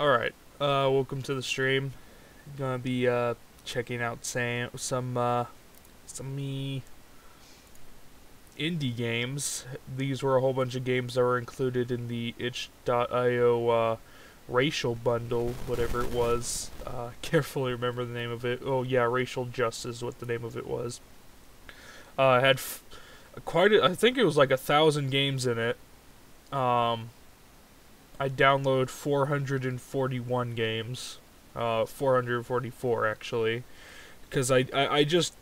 Alright, uh, welcome to the stream. Gonna be, uh, checking out some, some, uh, some me indie games. These were a whole bunch of games that were included in the itch.io, uh, racial bundle, whatever it was. Uh, carefully remember the name of it. Oh yeah, Racial Justice what the name of it was. Uh, had quite a, I think it was like a thousand games in it. Um, I download 441 games. Uh, 444 actually. Because I, I, I just,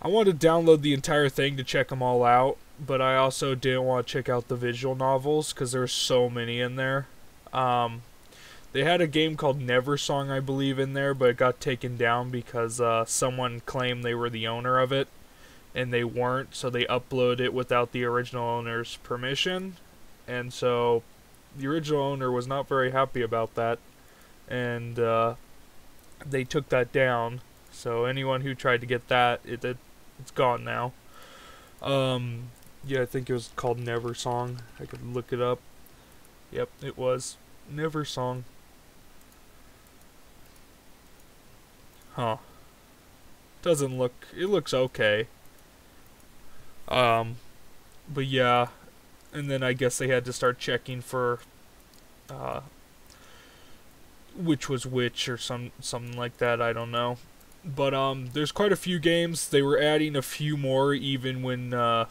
I wanted to download the entire thing to check them all out. But I also didn't want to check out the visual novels because there's so many in there. Um, they had a game called Neversong, I believe, in there, but it got taken down because uh, someone claimed they were the owner of it, and they weren't, so they uploaded it without the original owner's permission, and so the original owner was not very happy about that, and uh, they took that down. So anyone who tried to get that, it, it it's gone now. Um, yeah, I think it was called Neversong. I could look it up. Yep, it was Neversong. Huh. Doesn't look, it looks okay. Um, but yeah, and then I guess they had to start checking for, uh, which was which or some, something like that, I don't know. But, um, there's quite a few games, they were adding a few more even when, uh,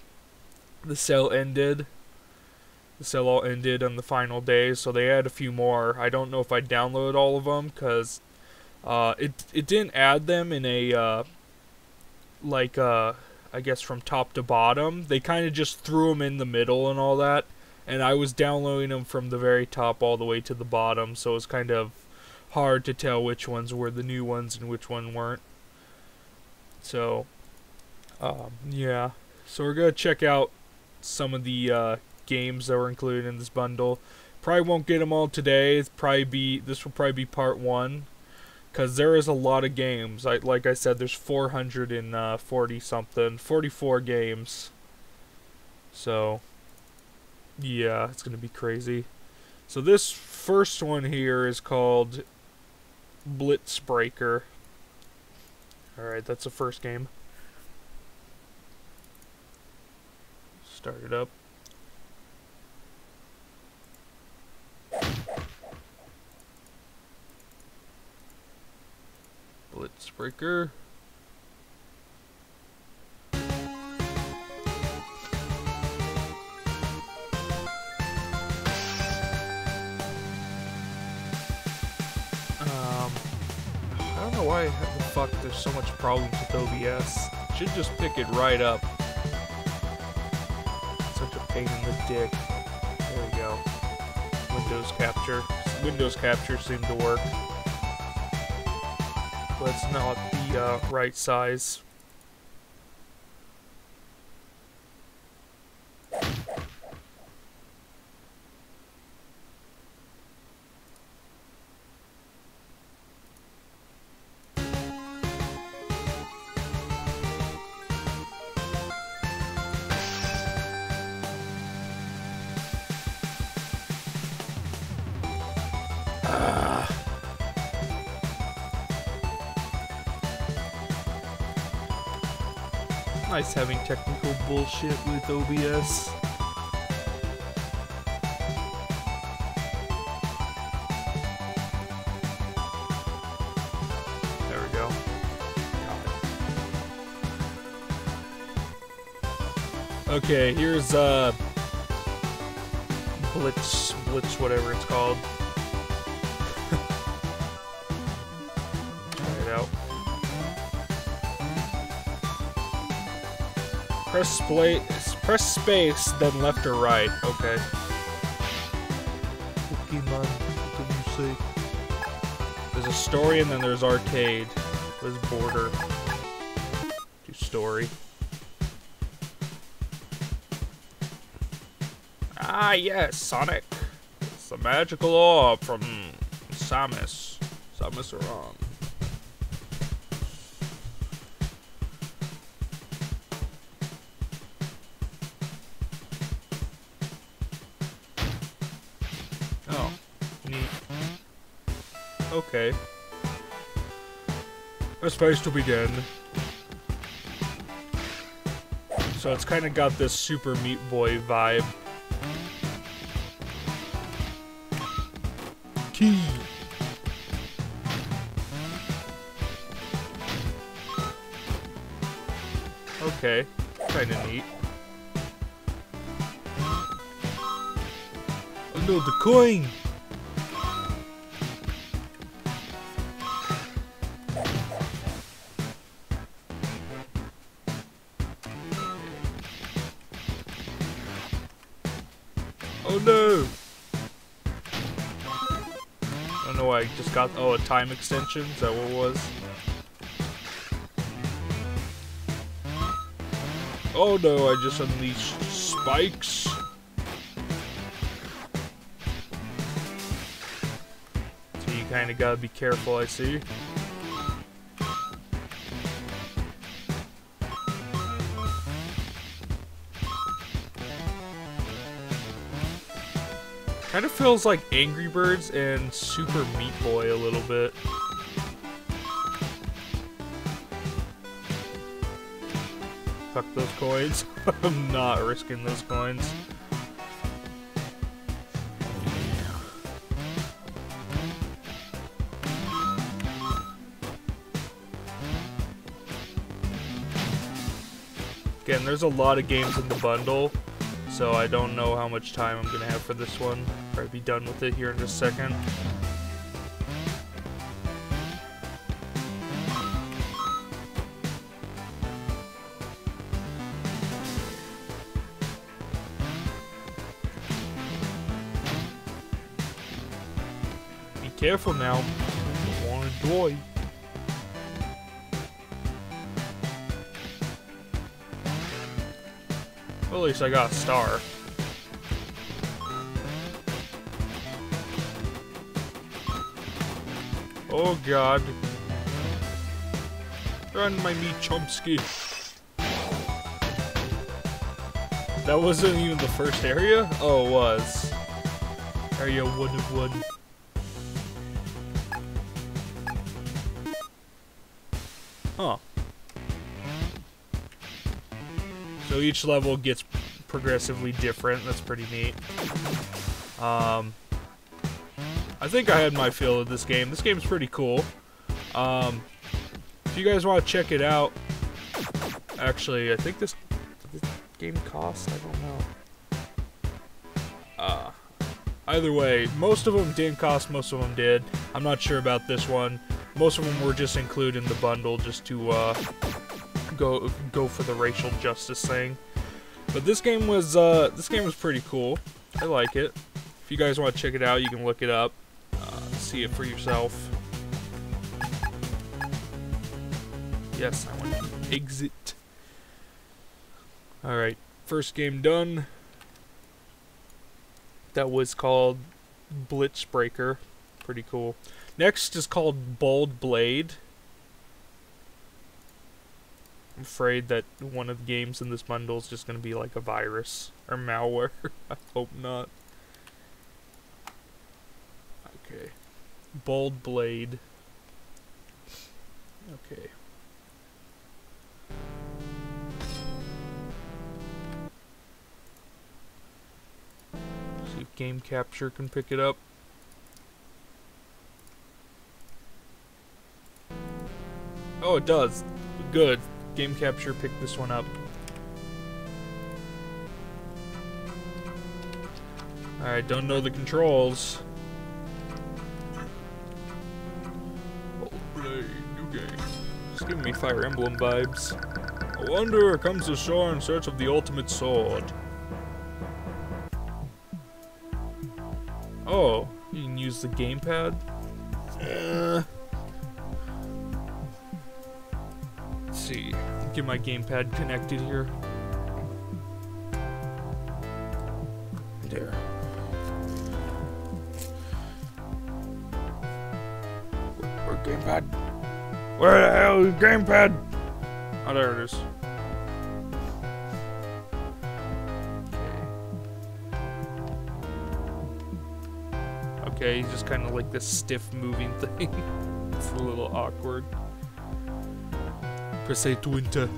the sale ended. The sale all ended on the final day, so they add a few more. I don't know if I downloaded all of them, because uh, it it didn't add them in a uh, like uh, I guess from top to bottom. They kind of just threw them in the middle and all that. And I was downloading them from the very top all the way to the bottom, so it was kind of hard to tell which ones were the new ones and which one weren't. So, um, yeah. So we're gonna check out some of the uh, games that were included in this bundle. Probably won't get them all today. It's probably be this will probably be part one because there is a lot of games. I, like I said, there's 440 uh, something, 44 games. So, yeah, it's gonna be crazy. So this first one here is called Blitzbreaker. Alright, that's the first game. Start it up. Blitzbreaker. Um, I don't know why the fuck there's so much problems with OBS. Should just pick it right up. Such a pain in the dick. There we go. Windows capture. Windows capture seemed to work but it's not the uh, right size. Nice having technical bullshit with OBS. There we go. Okay, here's uh Blitz Blitz whatever it's called. Press space, press space, then left or right. Okay. Pokemon, what you say? There's a story and then there's arcade. There's border. Do story. Ah, yes, Sonic. It's the magical orb from Samus. Samus Aran. Okay. A space to begin. So it's kind of got this Super Meat Boy vibe. Key. Okay, kind of neat. No, the coin! Oh, a time extension? Is that what it was? Oh no, I just unleashed spikes. So you kinda gotta be careful, I see. Kind of feels like Angry Birds and Super Meat Boy a little bit. Fuck those coins. I'm not risking those coins. Again, there's a lot of games in the bundle, so I don't know how much time I'm gonna have for this one. Probably be done with it here in just a second. Be careful now. Don't. Well, at least I got a star. Oh god. Run my meat Chomsky. That wasn't even the first area? Oh, it was. Area wood of wood. Huh. So each level gets progressively different. That's pretty neat. Um, I think I had my fill of this game. This game's pretty cool. Um, if you guys want to check it out, actually, I think this, this game costs. I don't know. Uh, either way, most of them didn't cost. Most of them did. I'm not sure about this one. Most of them were just included in the bundle just to uh, go go for the racial justice thing. But this game was uh, this game was pretty cool. I like it. If you guys want to check it out, you can look it up, see it for yourself. Yes, I want to exit. All right, first game done. That was called Blitzbreaker. Pretty cool. Next is called Bald Blade. I'm afraid that one of the games in this bundle is just going to be like a virus or malware. I hope not. Okay. Bold Blade. Okay. See if Game Capture can pick it up. Oh, it does. Good. Game Capture picked this one up. Alright, don't know the controls. Game. It's giving me Fire Emblem vibes. A wanderer comes ashore in search of the ultimate sword. Oh, you can use the gamepad? Uh, let's see. Get my gamepad connected here. There. Gamepad? Where the hell is gamepad? Oh, there it is. Okay. okay. He's just kind of like this stiff moving thing. it's a little awkward. Press A to enter.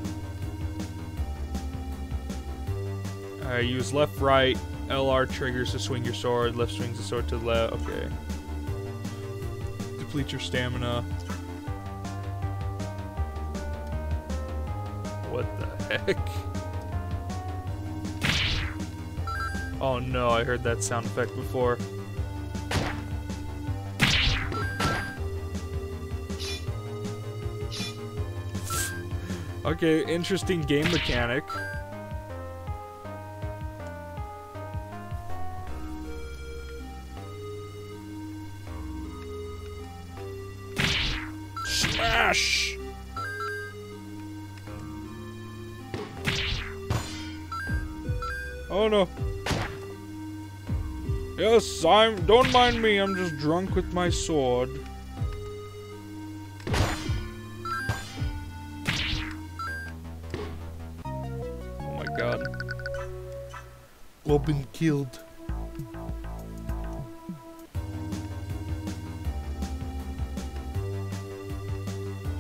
Alright, use left, right, LR triggers to swing your sword, left swings the sword to the left. Okay. Deplete your stamina. What the heck? Oh no, I heard that sound effect before. Okay, interesting game mechanic. Don't mind me, I'm just drunk with my sword. Oh my god. Robin killed.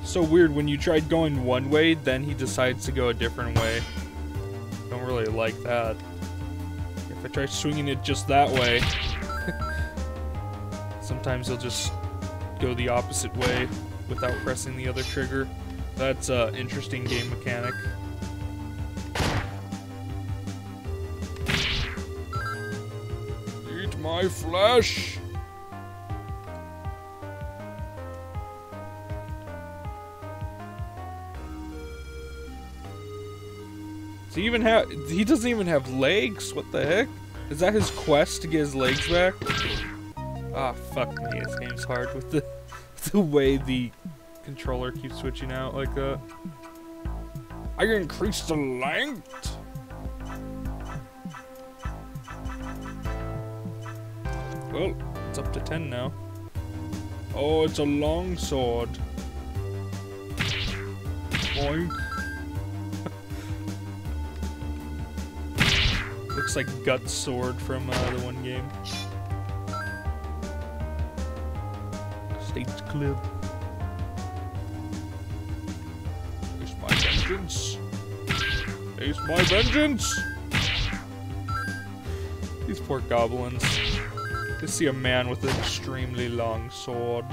So weird, when you tried going one way, then he decides to go a different way. Don't really like that. If I try swinging it just that way, sometimes he'll just go the opposite way without pressing the other trigger. That's an interesting game mechanic. Eat my flesh! Does he even have- he doesn't even have legs? What the heck? Is that his quest to get his legs back? Fuck me, this game's hard with the, the way the controller keeps switching out like that. I increased the length! Well, it's up to 10 now. Oh, it's a long sword. Boink. Looks like Gut Sword from uh, the one game. States Club. It's my vengeance. It's my vengeance. These poor goblins. They see a man with an extremely long sword.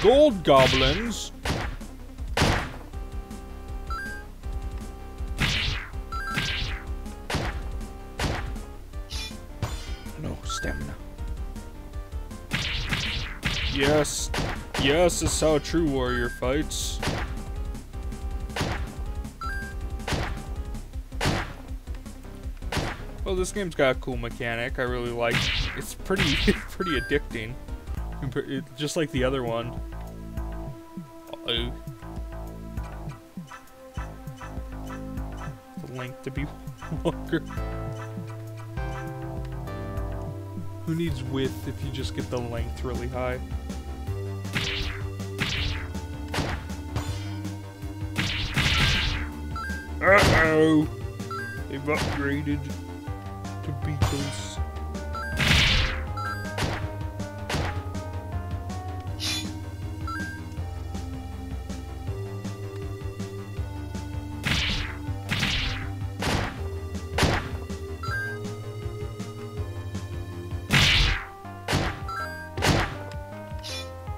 Gold goblins this is how true warrior fights. Well, this game's got a cool mechanic. I really like. It's pretty, pretty addicting. Just like the other one. Uh, the length to be longer. Who needs width if you just get the length really high? Uh-oh! They've upgraded to beetles.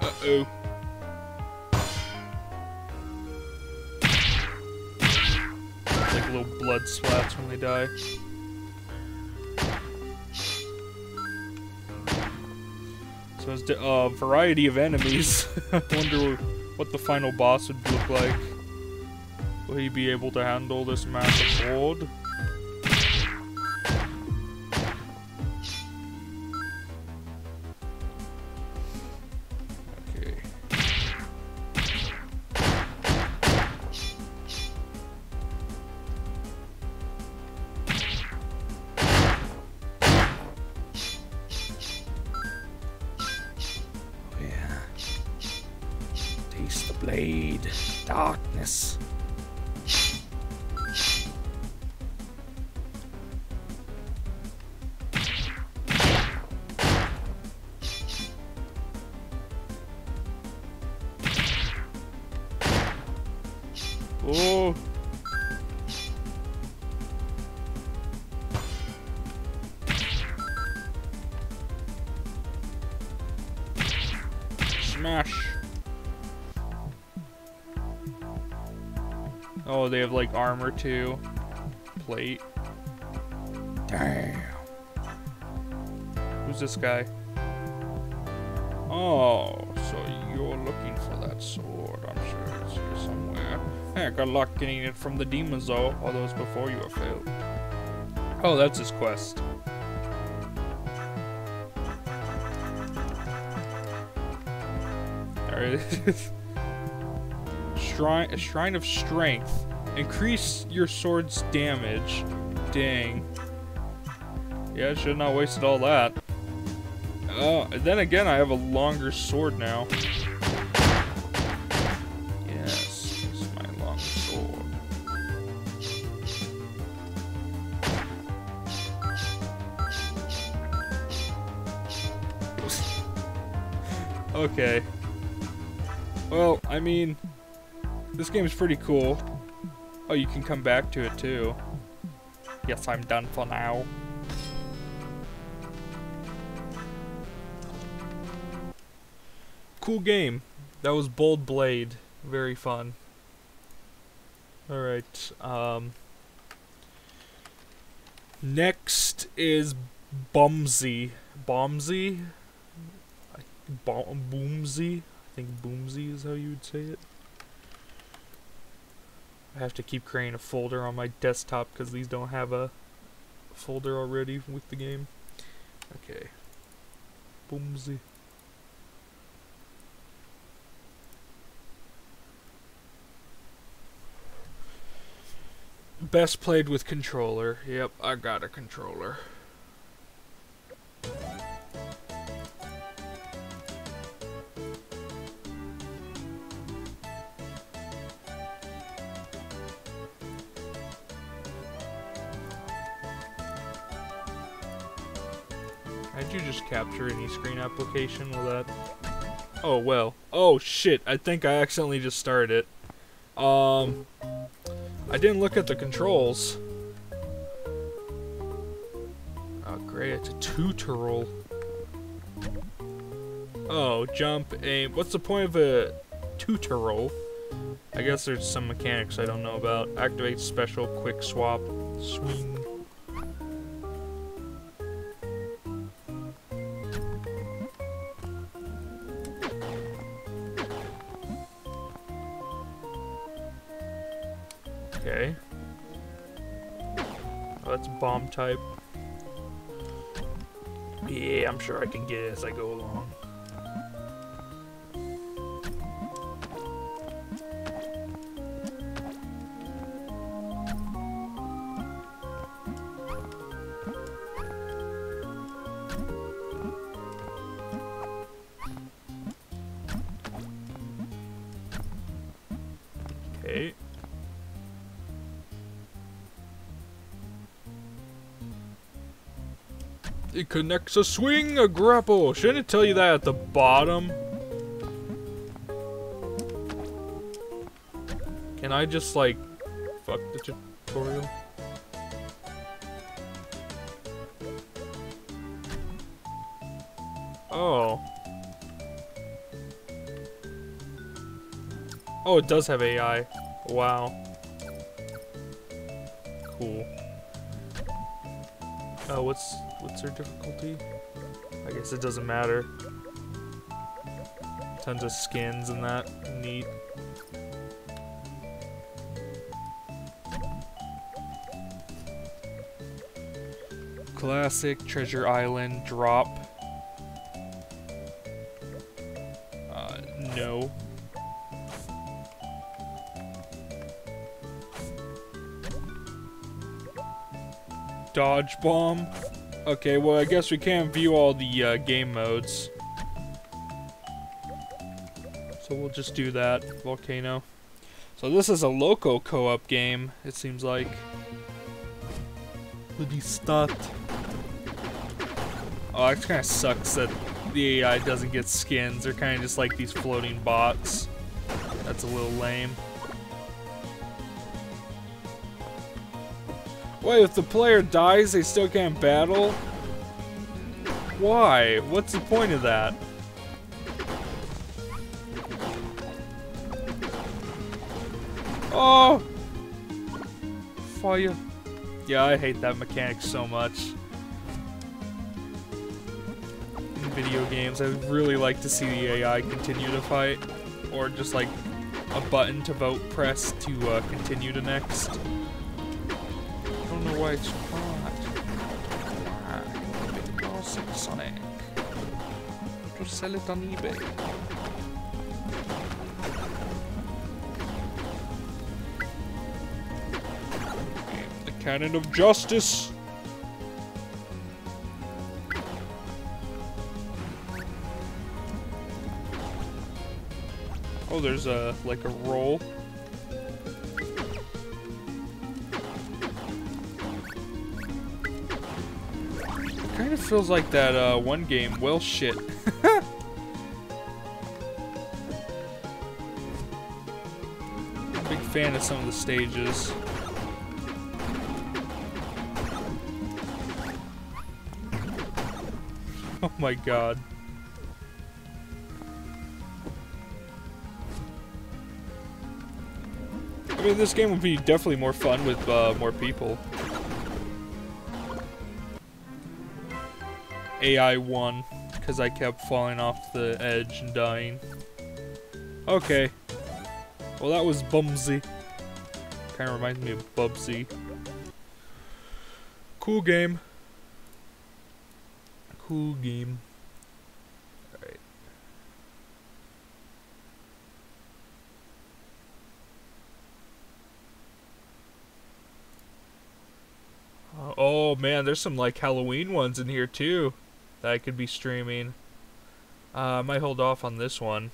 Uh-oh. Splats when they die. So it's a uh, variety of enemies. I wonder what the final boss would look like. Will he be able to handle this massive horde? They have like armor too. Plate. Damn. Who's this guy? Oh, so you're looking for that sword. I'm sure it's here somewhere. Hey, good luck getting it from the demons though, all those before you have failed. Oh, that's his quest. Alright. Shrine, a Shrine of Strength. Increase your sword's damage. Dang. Yeah, I should not wasted all that. Oh, then again, I have a longer sword now. Yes, it's my long sword. okay. Well, I mean, this game is pretty cool. Oh, you can come back to it too. Yes, I'm done for now. Cool game. That was Bold Blade. Very fun. Alright, um... Next is Bumsy. Bombsy? Boomsy? I think Boomsy is how you would say it. I have to keep creating a folder on my desktop because these don't have a folder already with the game. Okay. Boomsy. Best played with controller. Yep, I got a controller. How'd you just capture an e-screen application with that? Oh, well. Oh, shit. I think I accidentally just started it. Um, I didn't look at the controls. Oh, great. It's a tutorial. Oh, jump, aim. What's the point of a tutorial? I guess there's some mechanics I don't know about. Activate special, quick swap, swing. Type. Yeah, I'm sure I can get it as I go along. Connects a swing, a grapple. Shouldn't it tell you that at the bottom? Can I just like fuck the tutorial? Oh. Oh, it does have AI. Wow. What's what's difficulty? I guess it doesn't matter. Tons of skins and that. Neat. Classic, Treasure Island, Drop. Uh, no. Dodge Bomb. Okay, well, I guess we can't view all the uh, game modes. So we'll just do that. Volcano. So this is a local co-op game, it seems like. Would you start? Oh, it kind of sucks that the AI doesn't get skins. They're kind of just like these floating bots. That's a little lame. Wait, if the player dies, they still can't battle? Why? What's the point of that? Oh! Fire. Yeah, I hate that mechanic so much. In video games, I really like to see the AI continue to fight. Or just like a button to vote press to uh, continue to next. It's hot. Ah, Sonic. Just sell it on eBay. The Cannon of Justice. Oh, there's a like a roll. Feels like that uh, one game, well shit. Big fan of some of the stages. Oh my god. I mean, this game would be definitely more fun with uh, more people. AI won, because I kept falling off the edge and dying. Okay. Well, that was Bumsy. Kind of reminds me of Bubsy. Cool game cool game. Alright. Oh man, there's some like Halloween ones in here too that I could be streaming. Uh, I might hold off on this one.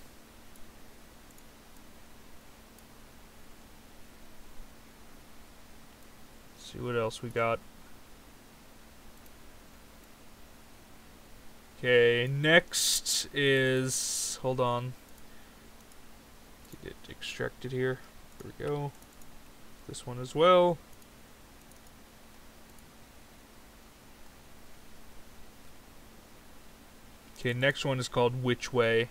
see what else we got. Okay, next is... Hold on. Get it extracted here. There we go. This one as well. Okay, next one is called Which Way.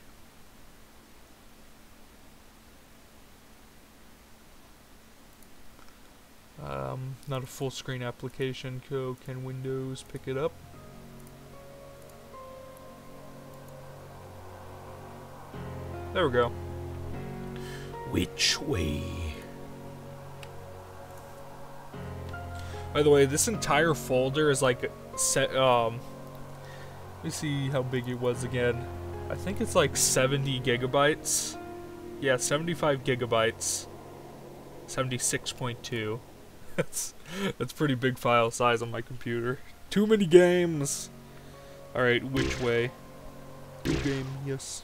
Um, not a full screen application, so can Windows pick it up? There we go. Which way? By the way, this entire folder is like set. Um, let me see how big it was again. I think it's like 70 gigabytes. Yeah, 75 gigabytes. 76.2. that's that's pretty big file size on my computer. Too many games. All right, which way? New game, yes.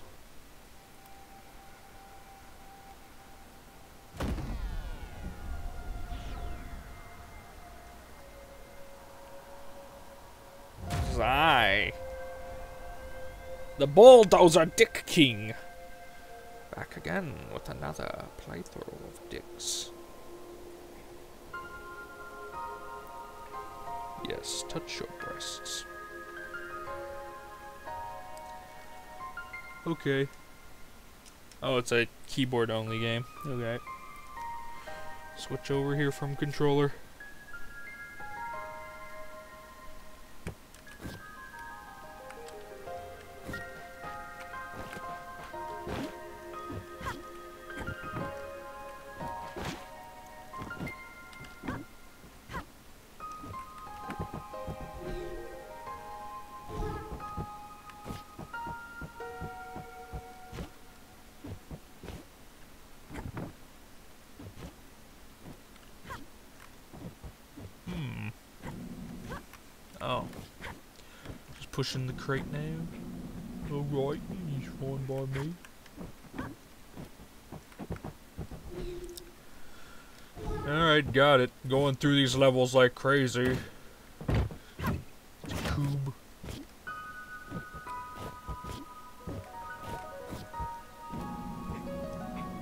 I. The Bulldozer Dick King. Back again with another playthrough of Dicks. Yes, touch your breasts. Okay. Oh, it's a keyboard only game. Okay. Switch over here from controller. Pushing the crate now. Alright, he's fine by me. Alright, got it. Going through these levels like crazy. Cube.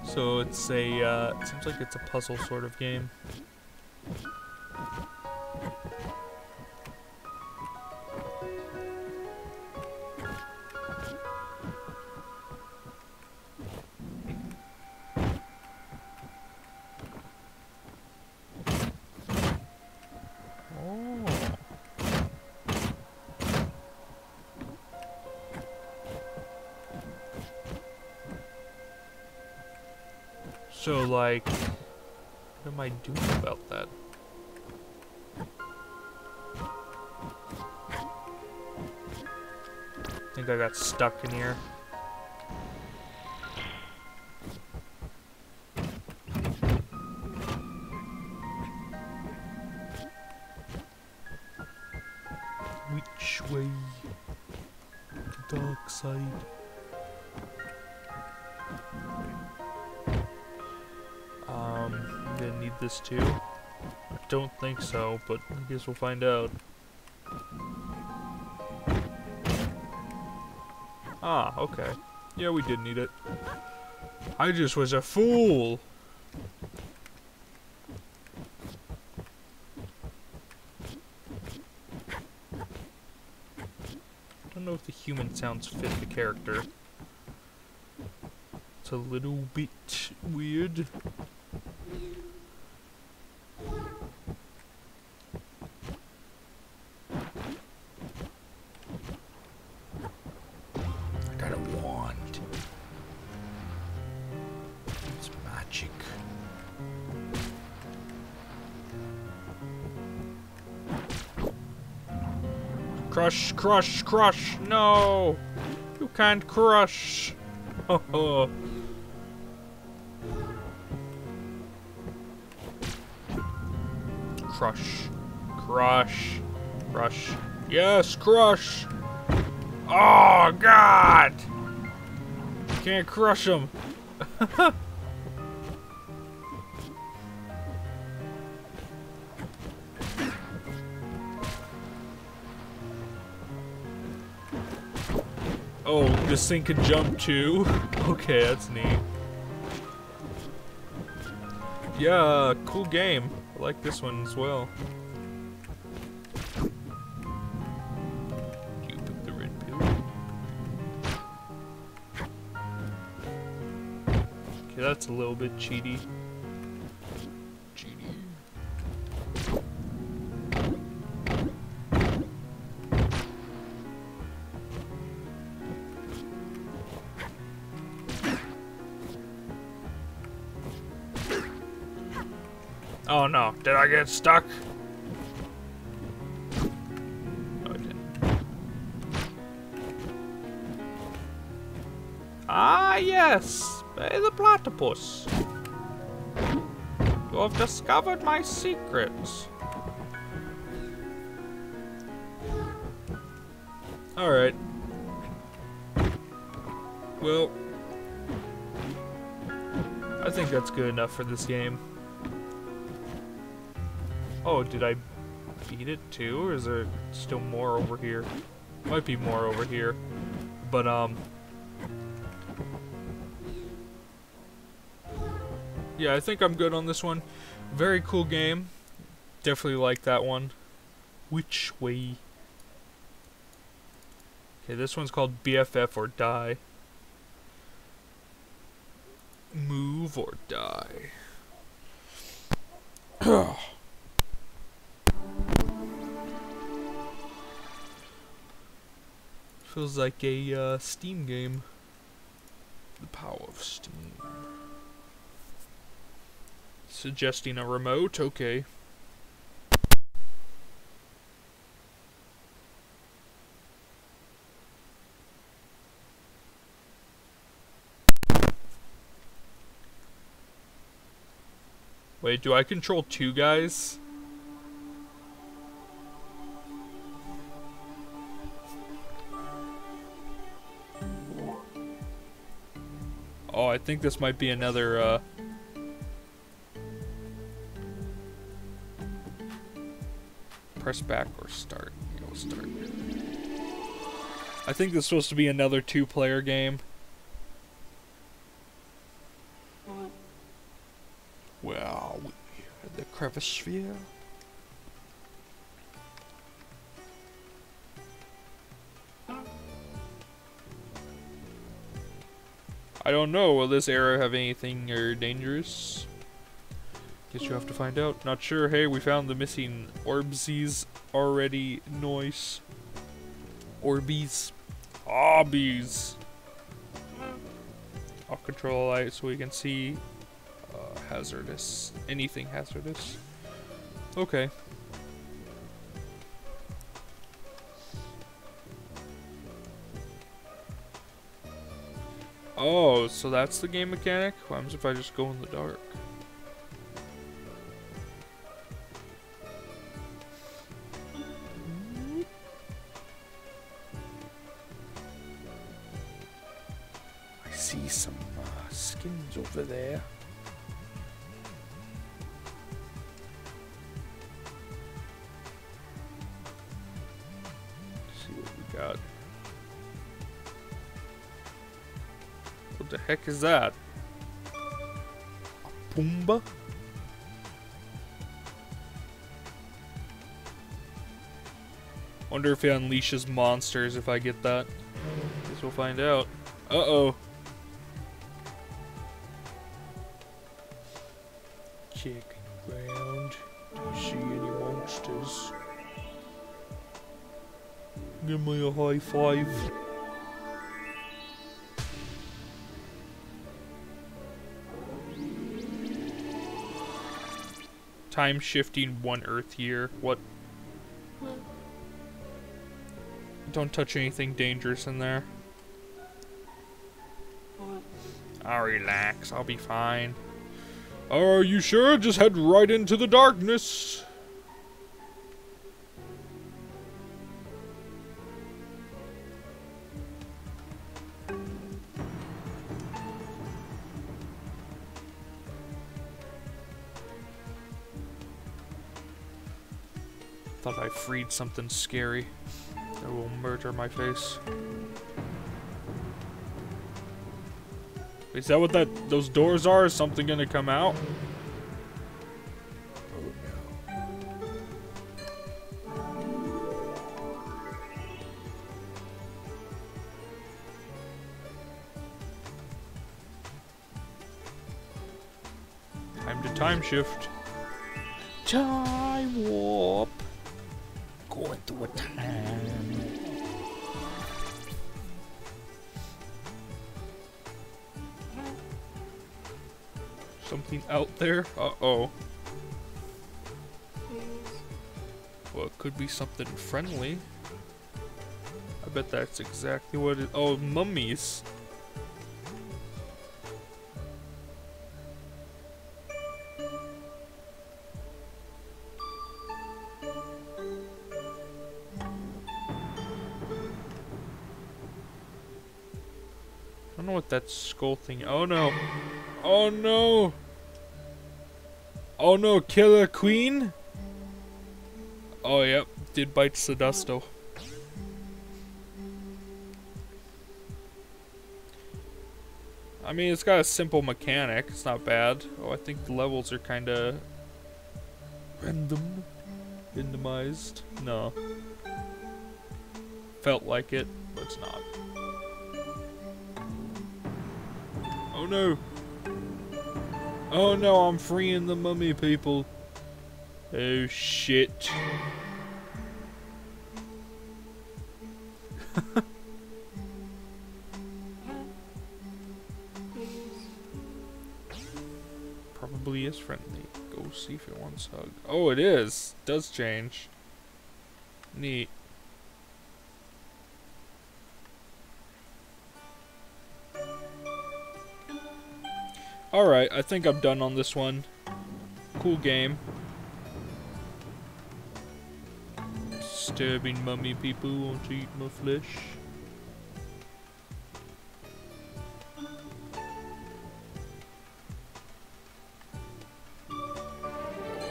So it's a, uh, it seems like it's a puzzle sort of game. Stuck in here. Which way? The dark side. Um, gonna need this too. I don't think so, but I guess we'll find out. Okay. Yeah, we did need it. I just was a fool! I don't know if the human sounds fit the character. It's a little bit weird. Crush, crush! No! You can't crush! Oh, Crush. Crush. Crush. Yes, crush! Oh, God! Can't crush him. this thing can jump too? Okay, that's neat. Yeah, cool game. I like this one as well. Okay, that's a little bit. Cheaty. Oh no, did I get stuck? Ah, yes, the platypus. You have discovered my secrets. Alright. Well, I think that's good enough for this game. Oh, did I beat it too, or is there still more over here? Might be more over here. But, um... Yeah, I think I'm good on this one. Very cool game. Definitely like that one. Which way? Okay, this one's called BFF or Die. Move or die. Feels like a uh, Steam game. The power of Steam. Suggesting a remote? Okay. Wait, do I control two guys? I think this might be another, uh... Press back or start. Start. I think this is supposed to be another two-player game. Well, we the crevice sphere. I don't know. Will this arrow have anything er, dangerous? Guess you have to find out. Not sure. Hey, we found the missing orbsies already. Noise. Orbies. Obbies. I'll control the light so we can see. Uh, hazardous. Anything hazardous. Okay. Oh, so that's the game mechanic? What happens if I just go in the dark? Is that? A Pumbaa? Wonder if it unleashes monsters if I get that. Guess we'll find out. Uh-oh. Checking around. Do you see any monsters? Give me a high five. Time shifting one Earth year. What? Don't touch anything dangerous in there. I'll relax. I'll be fine. Are you sure? Just head right into the darkness. Something scary that will murder my face. Is that what that those doors are? Is something gonna come out? No. Time to time shift. Time out there? Uh-oh. Well, it could be something friendly. I bet that's exactly what it- Oh, mummies. I don't know what that skull thing. Oh no! Oh no! Oh no! Killer Queen! Oh yep, did bite Sedusto. I mean, it's got a simple mechanic. It's not bad. Oh, I think the levels are kind of random, randomized. No, felt like it, but it's not. Oh no! Oh no, I'm freeing the mummy people. Oh shit. Probably is friendly. Go see if it wants hug. Oh, it is. does change. Neat. I think I'm done on this one. Cool game. Disturbing mummy people want to eat my flesh.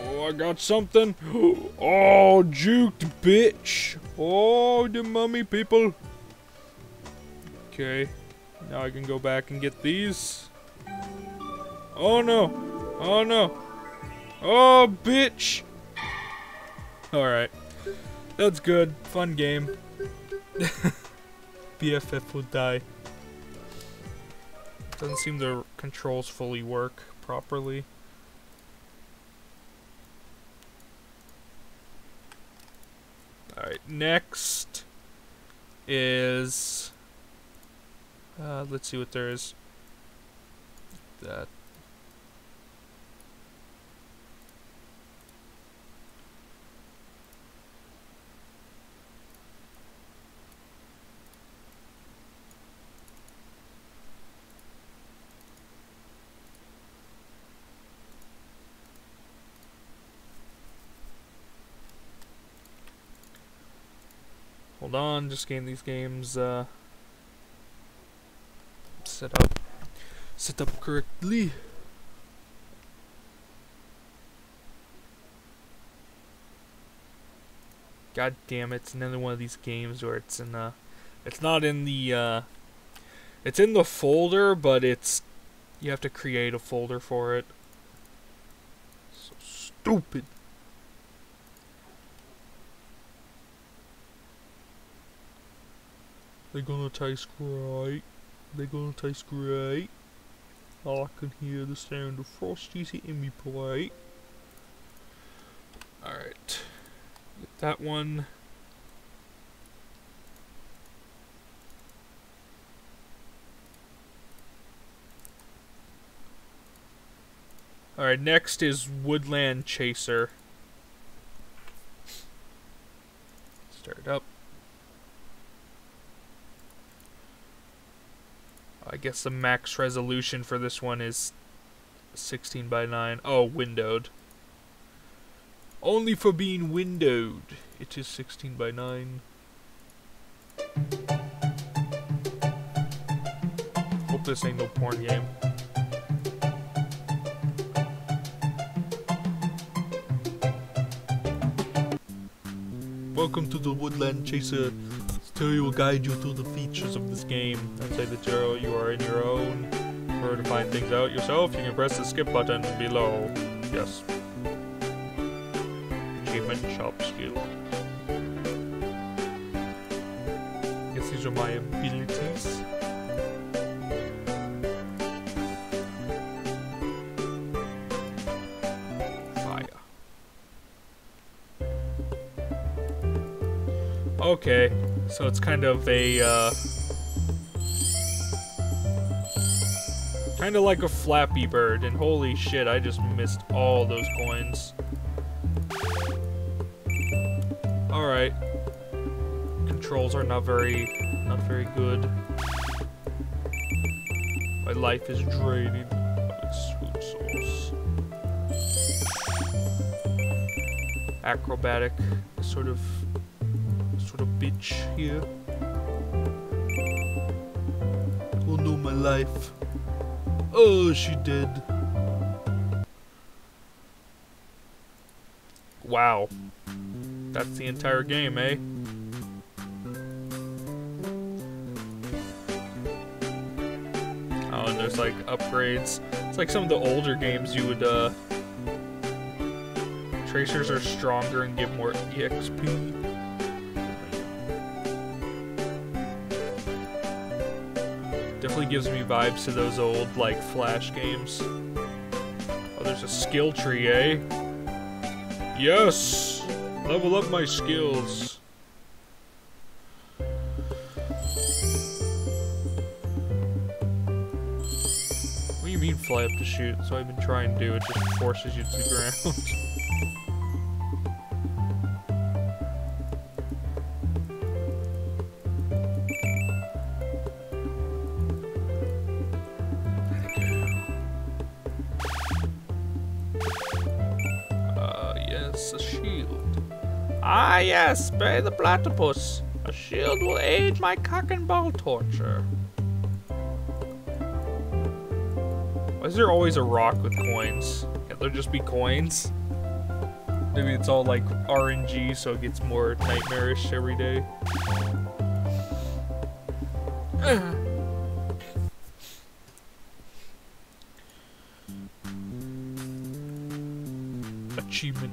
Oh, I got something. Oh, juked, bitch. Oh, the mummy people. Okay. Now I can go back and get these. Oh no! Oh no! Oh, bitch! Alright. That's good. Fun game. BFF will die. Doesn't seem the controls fully work properly. Alright, next is... Uh, let's see what there is. That on, just getting these games uh, set up, set up correctly. God damn it! It's another one of these games where it's in the, it's not in the, uh, it's in the folder, but it's, you have to create a folder for it. So stupid. They're gonna taste great. They're gonna taste great. I can hear the sound of Frosties hitting me plate. Alright. Get that one. Alright, next is Woodland Chaser. Start it up. I guess the max resolution for this one is 16 by 9. Oh, windowed. Only for being windowed. It is 16 by 9. Hope this ain't no porn game. Welcome to the Woodland Chaser. Terry will guide you through the features of this game and say that you're, you are in your own. Order to find things out yourself, you can press the skip button below. Yes. Achievement shop skill. Guess these are my abilities. Fire. Okay, so it's kind of a, uh... Kind of like a Flappy Bird, and holy shit, I just missed all those coins. Alright. Controls are not very, not very good. My life is draining. Food source. Acrobatic, sort of here. Oh no, my life. Oh, she did. Wow. That's the entire game, eh? Oh, and there's like upgrades. It's like some of the older games you would, uh... Tracers are stronger and give more EXP. Gives me vibes to those old, like, Flash games. Oh, there's a skill tree, eh? Yes! Level up my skills. What do you mean fly up to shoot? So I've been trying to do, it just forces you to ground. Yes, the platypus. A shield will aid my cock and ball torture. Why is there always a rock with coins? Can't there just be coins? Maybe it's all like RNG, so it gets more nightmarish every day. Achievement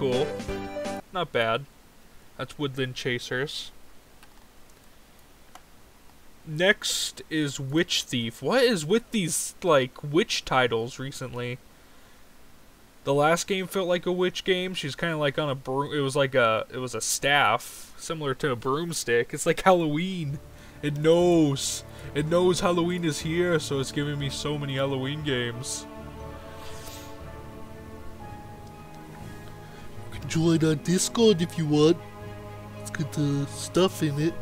cool. Not bad. That's Woodland Chasers. Next is Witch Thief. What is with these, like, witch titles recently? The last game felt like a witch game. She's kind of like on a broom. It was like a, it was a staff, similar to a broomstick. It's like Halloween. It knows. It knows Halloween is here, so it's giving me so many Halloween games. Join our Discord if you want. It's got the stuff in it.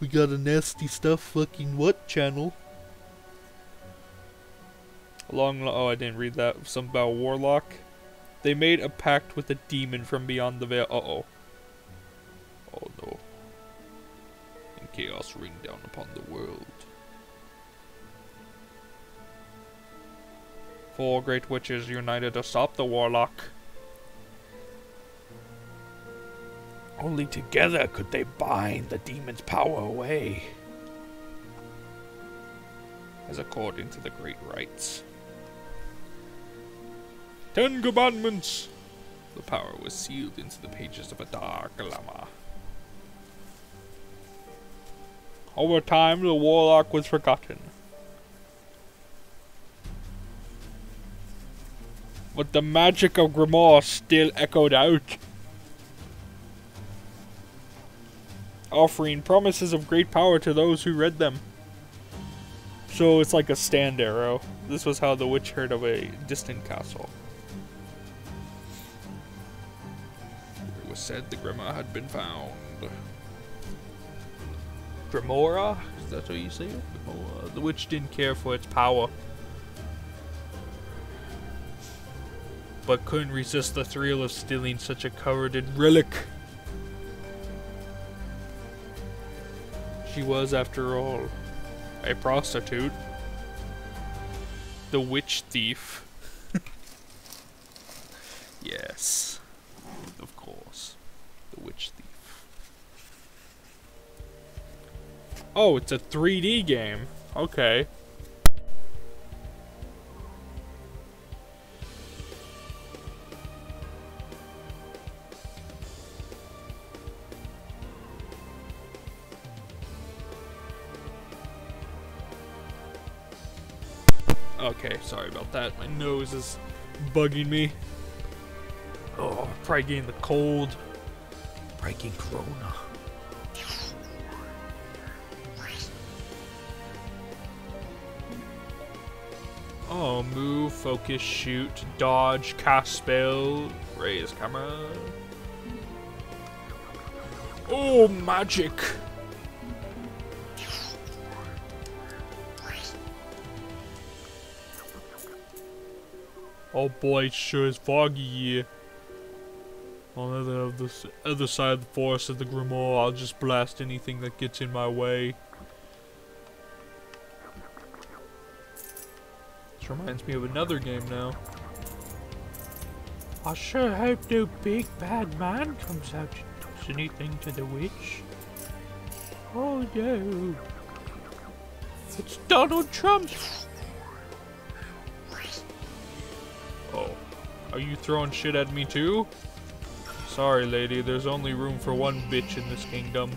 We got a nasty stuff fucking what channel. Long, oh, I didn't read that. Some about Warlock. They made a pact with a demon from beyond the veil. Uh oh. Oh no. And chaos ring down upon the world. Four great witches united to stop the Warlock. Only together could they bind the demon's power away. As according to the great rites. Ten Commandments! The power was sealed into the pages of a dark llama. Over time, the warlock was forgotten. But the magic of Grimoire still echoed out. Offering promises of great power to those who read them. So it's like a stand arrow. This was how the witch heard of a distant castle. It was said the Grimoire had been found. Grimora? Is that what you say? Grimora. The witch didn't care for its power. But couldn't resist the thrill of stealing such a coveted relic. She was, after all, a prostitute. The witch thief. yes. Of course. The witch thief. Oh, it's a 3D game. Okay. Okay, sorry about that. My nose is bugging me. Oh, probably getting the cold. Breaking Corona. Oh, move, focus, shoot, dodge, cast spell, raise camera. Oh, magic! Oh boy, it sure is foggy here. On the other, the other side of the forest of the Grimoire, I'll just blast anything that gets in my way. This reminds me of another game now. I sure hope no big bad man comes out and does anything to the witch. Oh no. It's Donald Trump! Oh. Are you throwing shit at me too? Sorry, lady, there's only room for one bitch in this kingdom.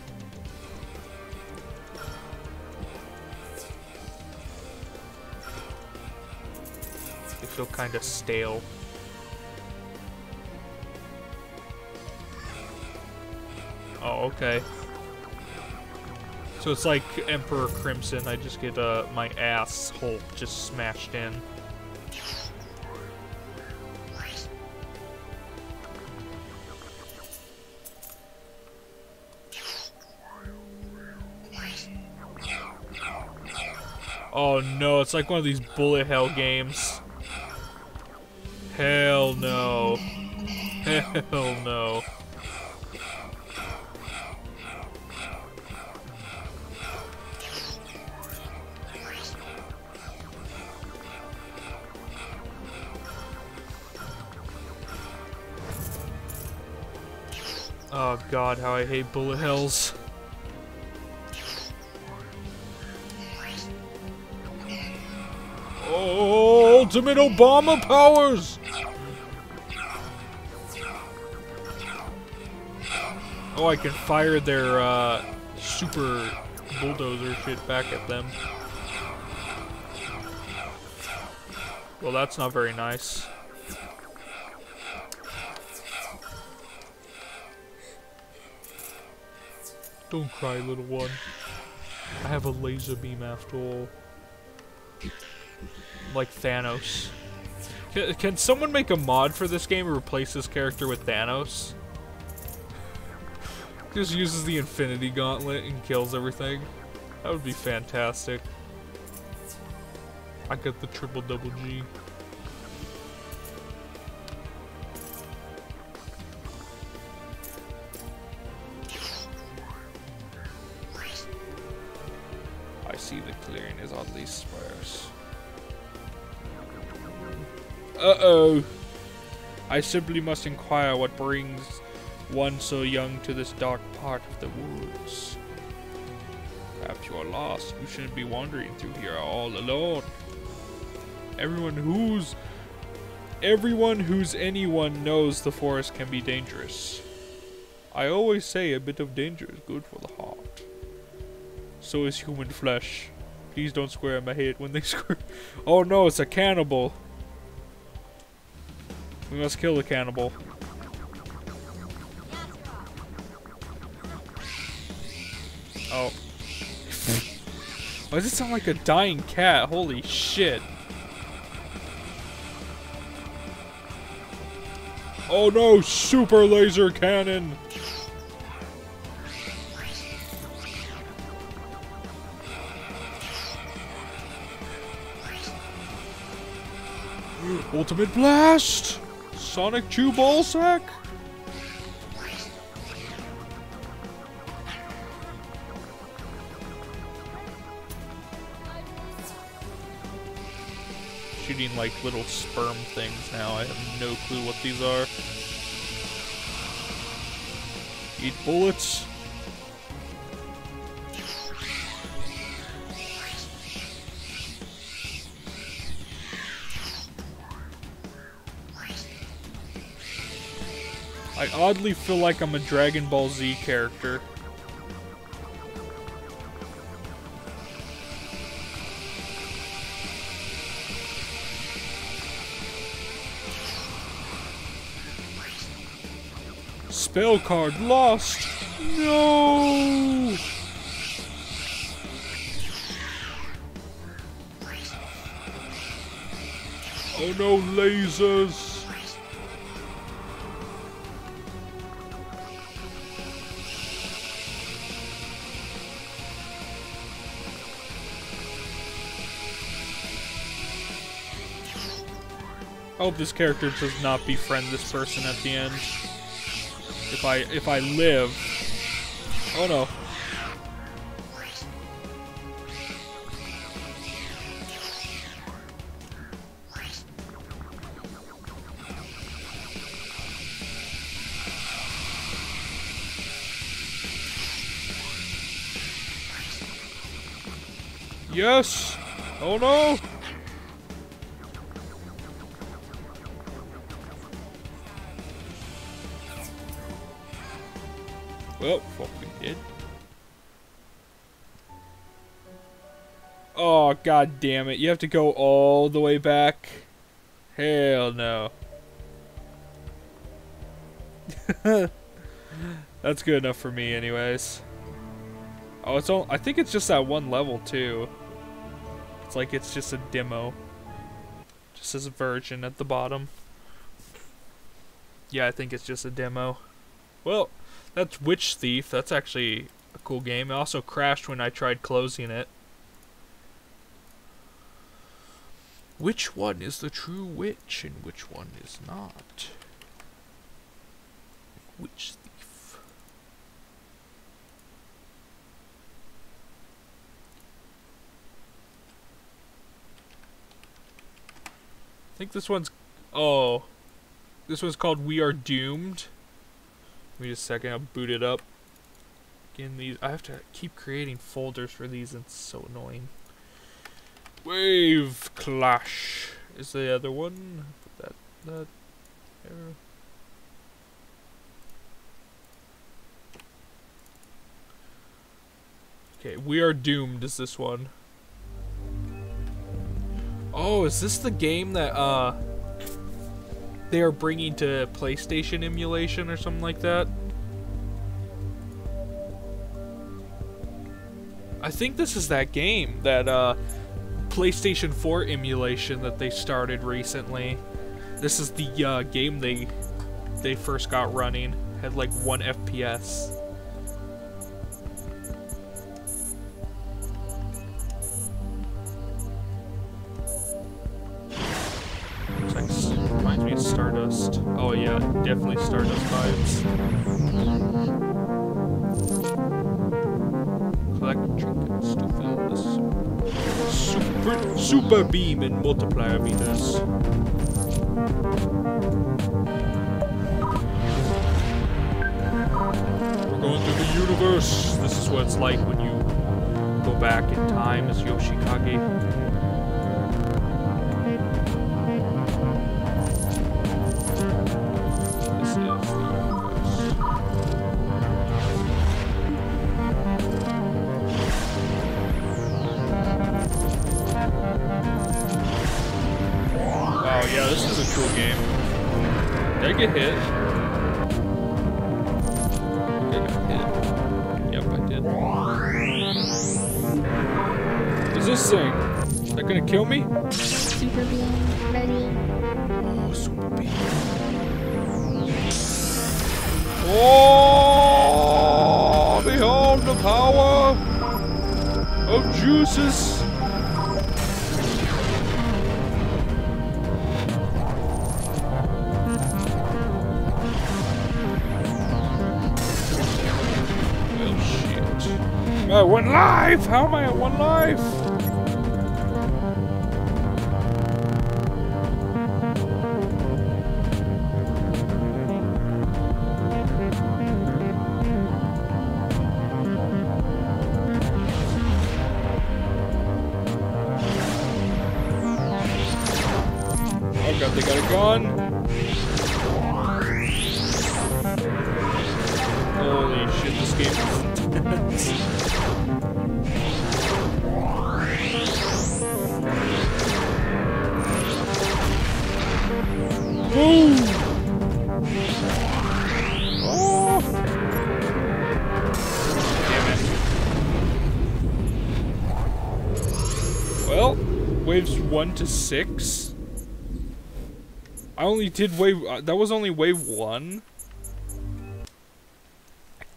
They feel kinda stale. Oh, okay. So it's like Emperor Crimson, I just get uh, my ass hole just smashed in. Oh no, it's like one of these bullet hell games. Hell no. Hell no. Oh god, how I hate bullet hells. Oh, ultimate Obama powers! Oh, I can fire their uh, super bulldozer shit back at them. Well, that's not very nice. Don't cry, little one. I have a laser beam after all like Thanos. Can, can someone make a mod for this game and replace this character with Thanos? Just uses the Infinity Gauntlet and kills everything. That would be fantastic. I got the triple double G. I simply must inquire what brings one so young to this dark part of the woods. Perhaps you are lost. You shouldn't be wandering through here all alone. Everyone who's everyone who's anyone knows the forest can be dangerous. I always say a bit of danger is good for the heart. So is human flesh. Please don't square my head when they square. Oh no, it's a cannibal. We must kill the cannibal. Oh. Why does it sound like a dying cat? Holy shit. Oh no, super laser cannon! Ultimate Blast! Sonic Chew Ball Sack? Shooting like little sperm things now. I have no clue what these are. Eat bullets. I oddly feel like I'm a Dragon Ball Z character. Spell card lost. No. Oh no, lasers. I hope this character does not befriend this person at the end. If I if I live. Oh no. Yes! Oh no! Well, fuck we did. Oh, god damn it. You have to go all the way back? Hell no. That's good enough for me anyways. Oh, it's all, I think it's just that one level too. It's like it's just a demo. Just as virgin at the bottom. Yeah, I think it's just a demo. Well, that's Witch Thief. That's actually a cool game. It also crashed when I tried closing it. Which one is the true witch and which one is not? Witch Thief. I think this one's... Oh. This one's called We Are Doomed. Give me just a second, I'll boot it up. Again, these I have to keep creating folders for these, it's so annoying. Wave Clash is the other one. Put that that there. Okay, We Are Doomed is this one. Oh, is this the game that uh they are bringing to PlayStation emulation or something like that. I think this is that game, that uh, PlayStation 4 emulation that they started recently. This is the uh, game they they first got running. Had like one FPS. Super, beam and multiplier meters. We're going through the universe. This is what it's like when you go back in time as Yoshikage. One life? How am I at one life? They got a gun. 1 to 6. I only did wave. Uh, that was only wave one.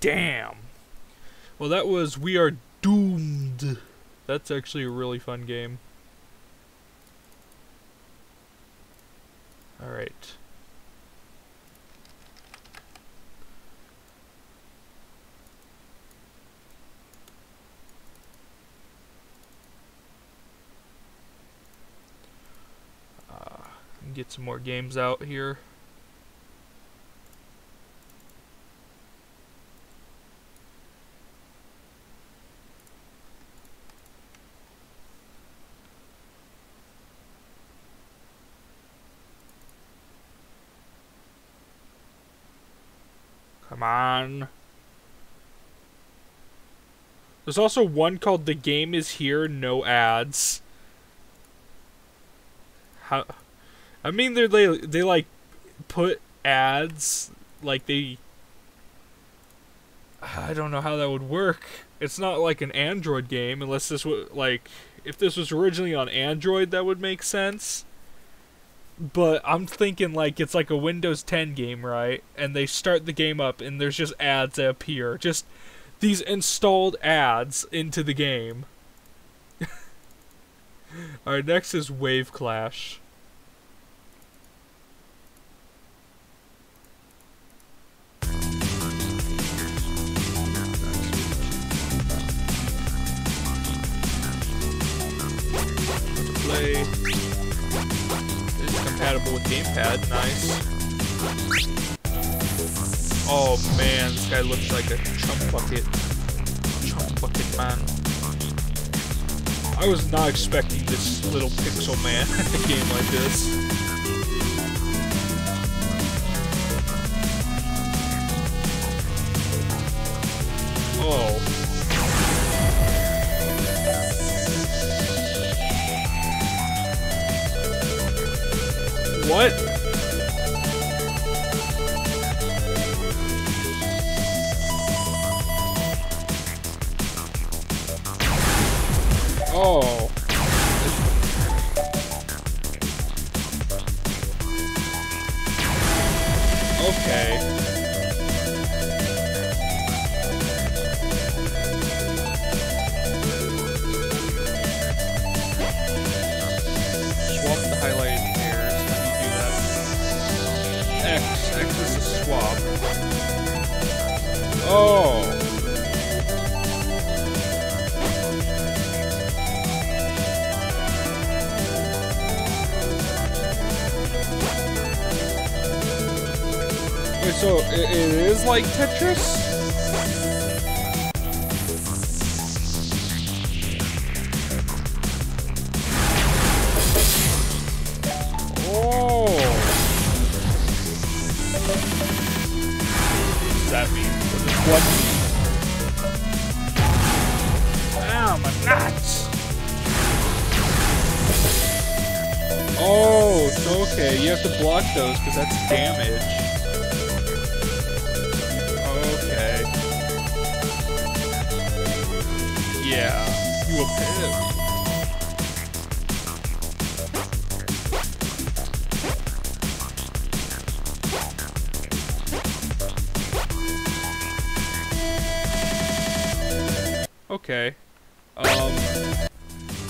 Damn. Well, that was We Are Doomed. That's actually a really fun game. Alright. Some more games out here. Come on. There's also one called The Game Is Here, No Ads. How I mean they're they they like put ads like they I don't know how that would work. It's not like an Android game unless this was like if this was originally on Android that would make sense. But I'm thinking like it's like a Windows 10 game, right? And they start the game up and there's just ads that appear. Just these installed ads into the game. Alright, next is Wave Clash. Play. It's compatible with gamepad, nice. Oh man, this guy looks like a chump bucket. Chump bucket man. I was not expecting this little pixel man a game like this. Oh. What? Oh. X. X is a swap. Oh. Okay, so it, it is like Tetris? Damage. Okay. Yeah, you a pimp. Okay. Um,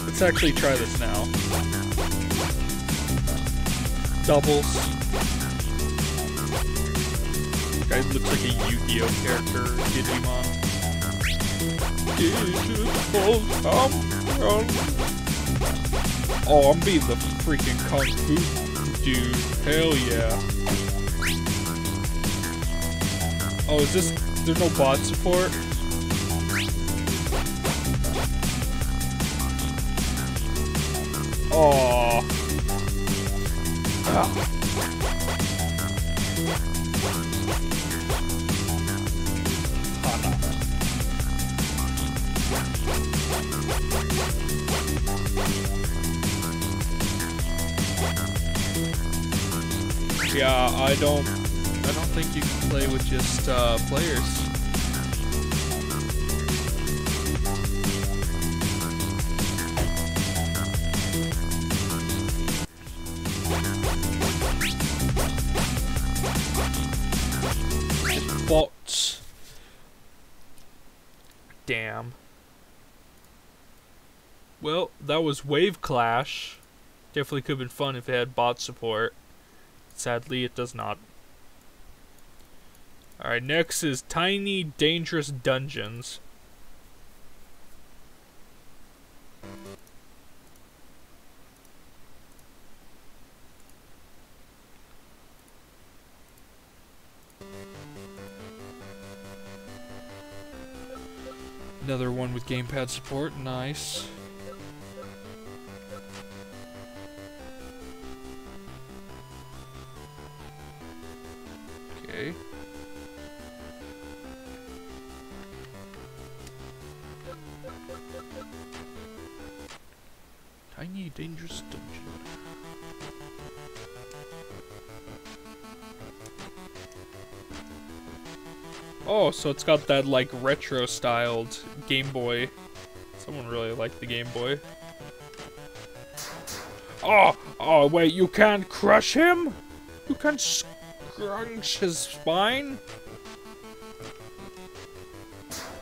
let's actually try this now. Doubles. Yu-Gi-Oh character, Digimon. Oh, I'm being the freaking Kung Fu dude. Hell yeah. Oh, is this... There's no bot support? Was Wave Clash. Definitely could have been fun if it had bot support. Sadly, it does not. Alright, next is Tiny Dangerous Dungeons. Another one with gamepad support, nice. Okay. Tiny dangerous dungeon. Oh, so it's got that like retro styled Game Boy. Someone really liked the Game Boy. Oh, oh wait, you can't crush him? You can't scrunch his spine?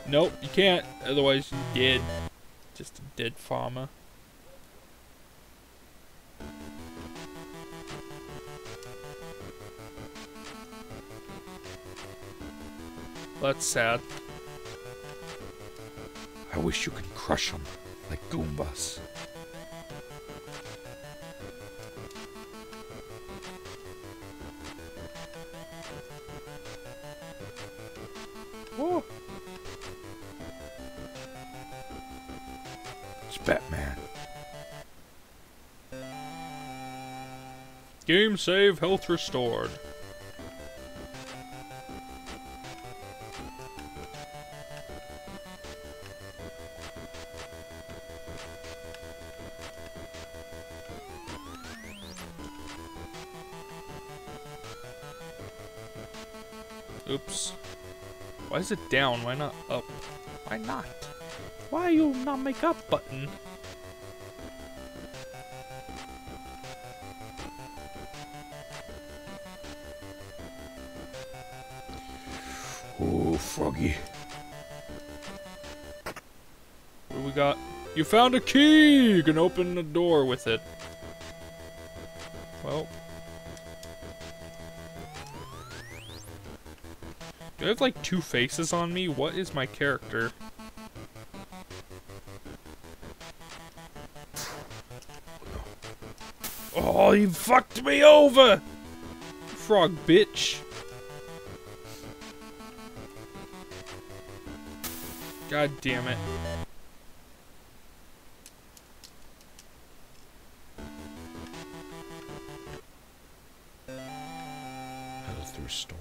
Nope, you can't. Otherwise, you're dead. Just a dead farmer. That's sad. I wish you could crush them like Goombas. Game save, health restored. Oops. Why is it down? Why not up? Why not? Why you not make up button? What do we got? You found a key! You can open the door with it. Well. Do I have like two faces on me? What is my character? Oh, you fucked me over! Frog bitch. God damn it. Health restored.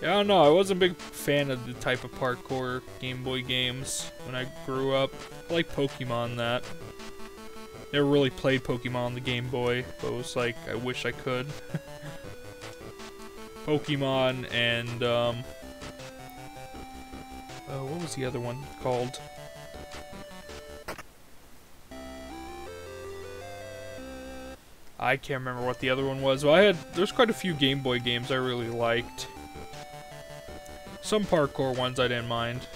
Yeah, I don't know. I wasn't a big fan of the type of parkour Game Boy games when I grew up. I like Pokemon that. Never really played Pokemon on the Game Boy, but it was like I wish I could. Pokemon and um uh, what was the other one called? I can't remember what the other one was. Well, I had there's quite a few Game Boy games I really liked. Some parkour ones I didn't mind.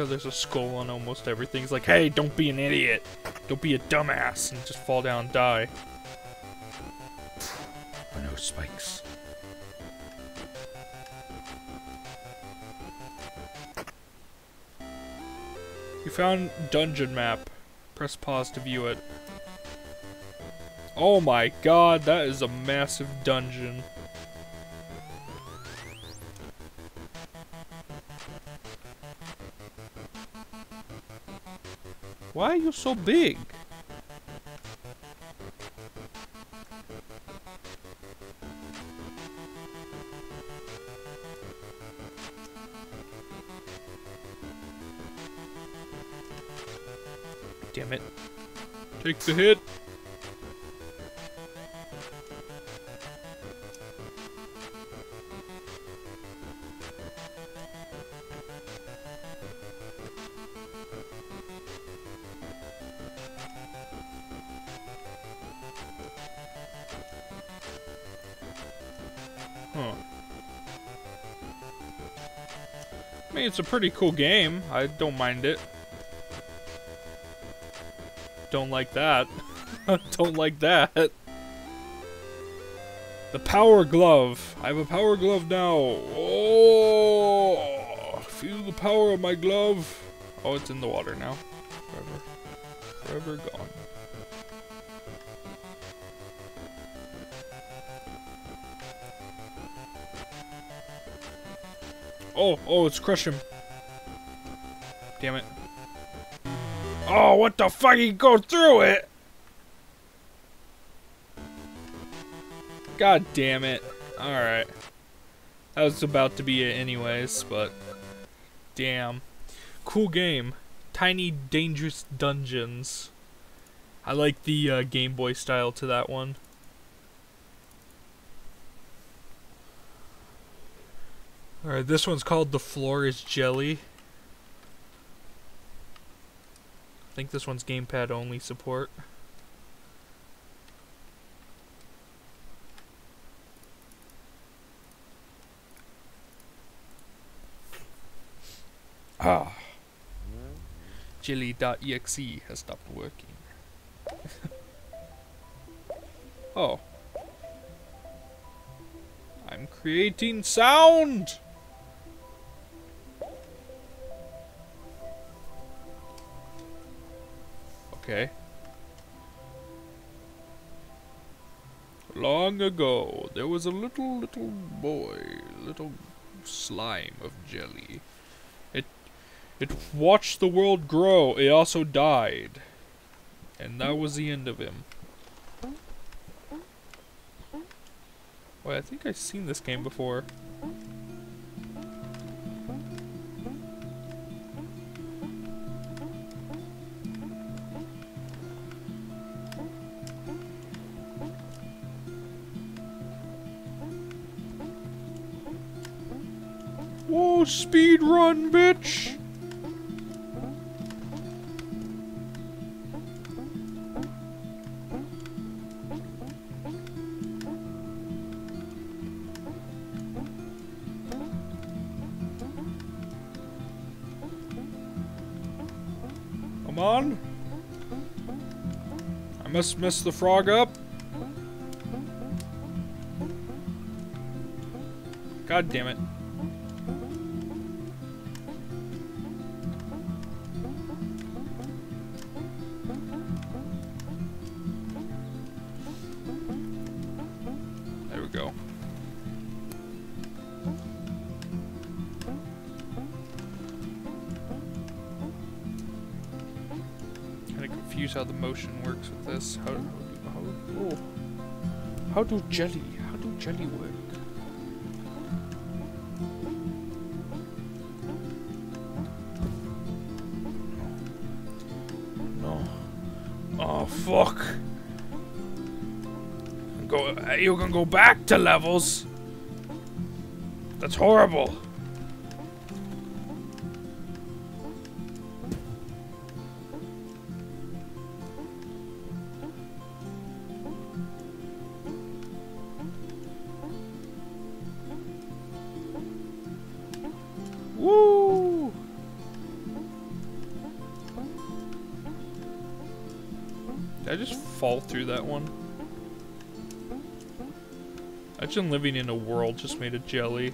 How there's a skull on almost everything. It's like, hey, don't be an idiot. Don't be a dumbass and just fall down and die. Oh no, spikes. You found dungeon map. Press pause to view it. Oh my god, that is a massive dungeon. Why are you so big? Damn it. Take the hit. A pretty cool game. I don't mind it. Don't like that. don't like that. The power glove. I have a power glove now. Oh, feel the power of my glove. Oh, it's in the water now. Forever, forever Oh, oh, it's crush him. Damn it. Oh, what the fuck? He go through it! God damn it. Alright. That was about to be it anyways, but... Damn. Cool game. Tiny Dangerous Dungeons. I like the uh, Game Boy style to that one. Alright, this one's called The Floor is Jelly. I think this one's gamepad only support. Ah, Jelly.exe has stopped working. oh. I'm creating sound! Okay. Long ago, there was a little, little boy, little slime of jelly. It, it watched the world grow. It also died. And that was the end of him. Wait, I think I've seen this game before. Speed run, bitch! Come on. I must mess the frog up. God damn it. Confused how the motion works with this. How, how, oh. how do jelly? How do jelly work? No. Oh fuck. Go. You can go back to levels. That's horrible. Imagine living in a world just made of jelly.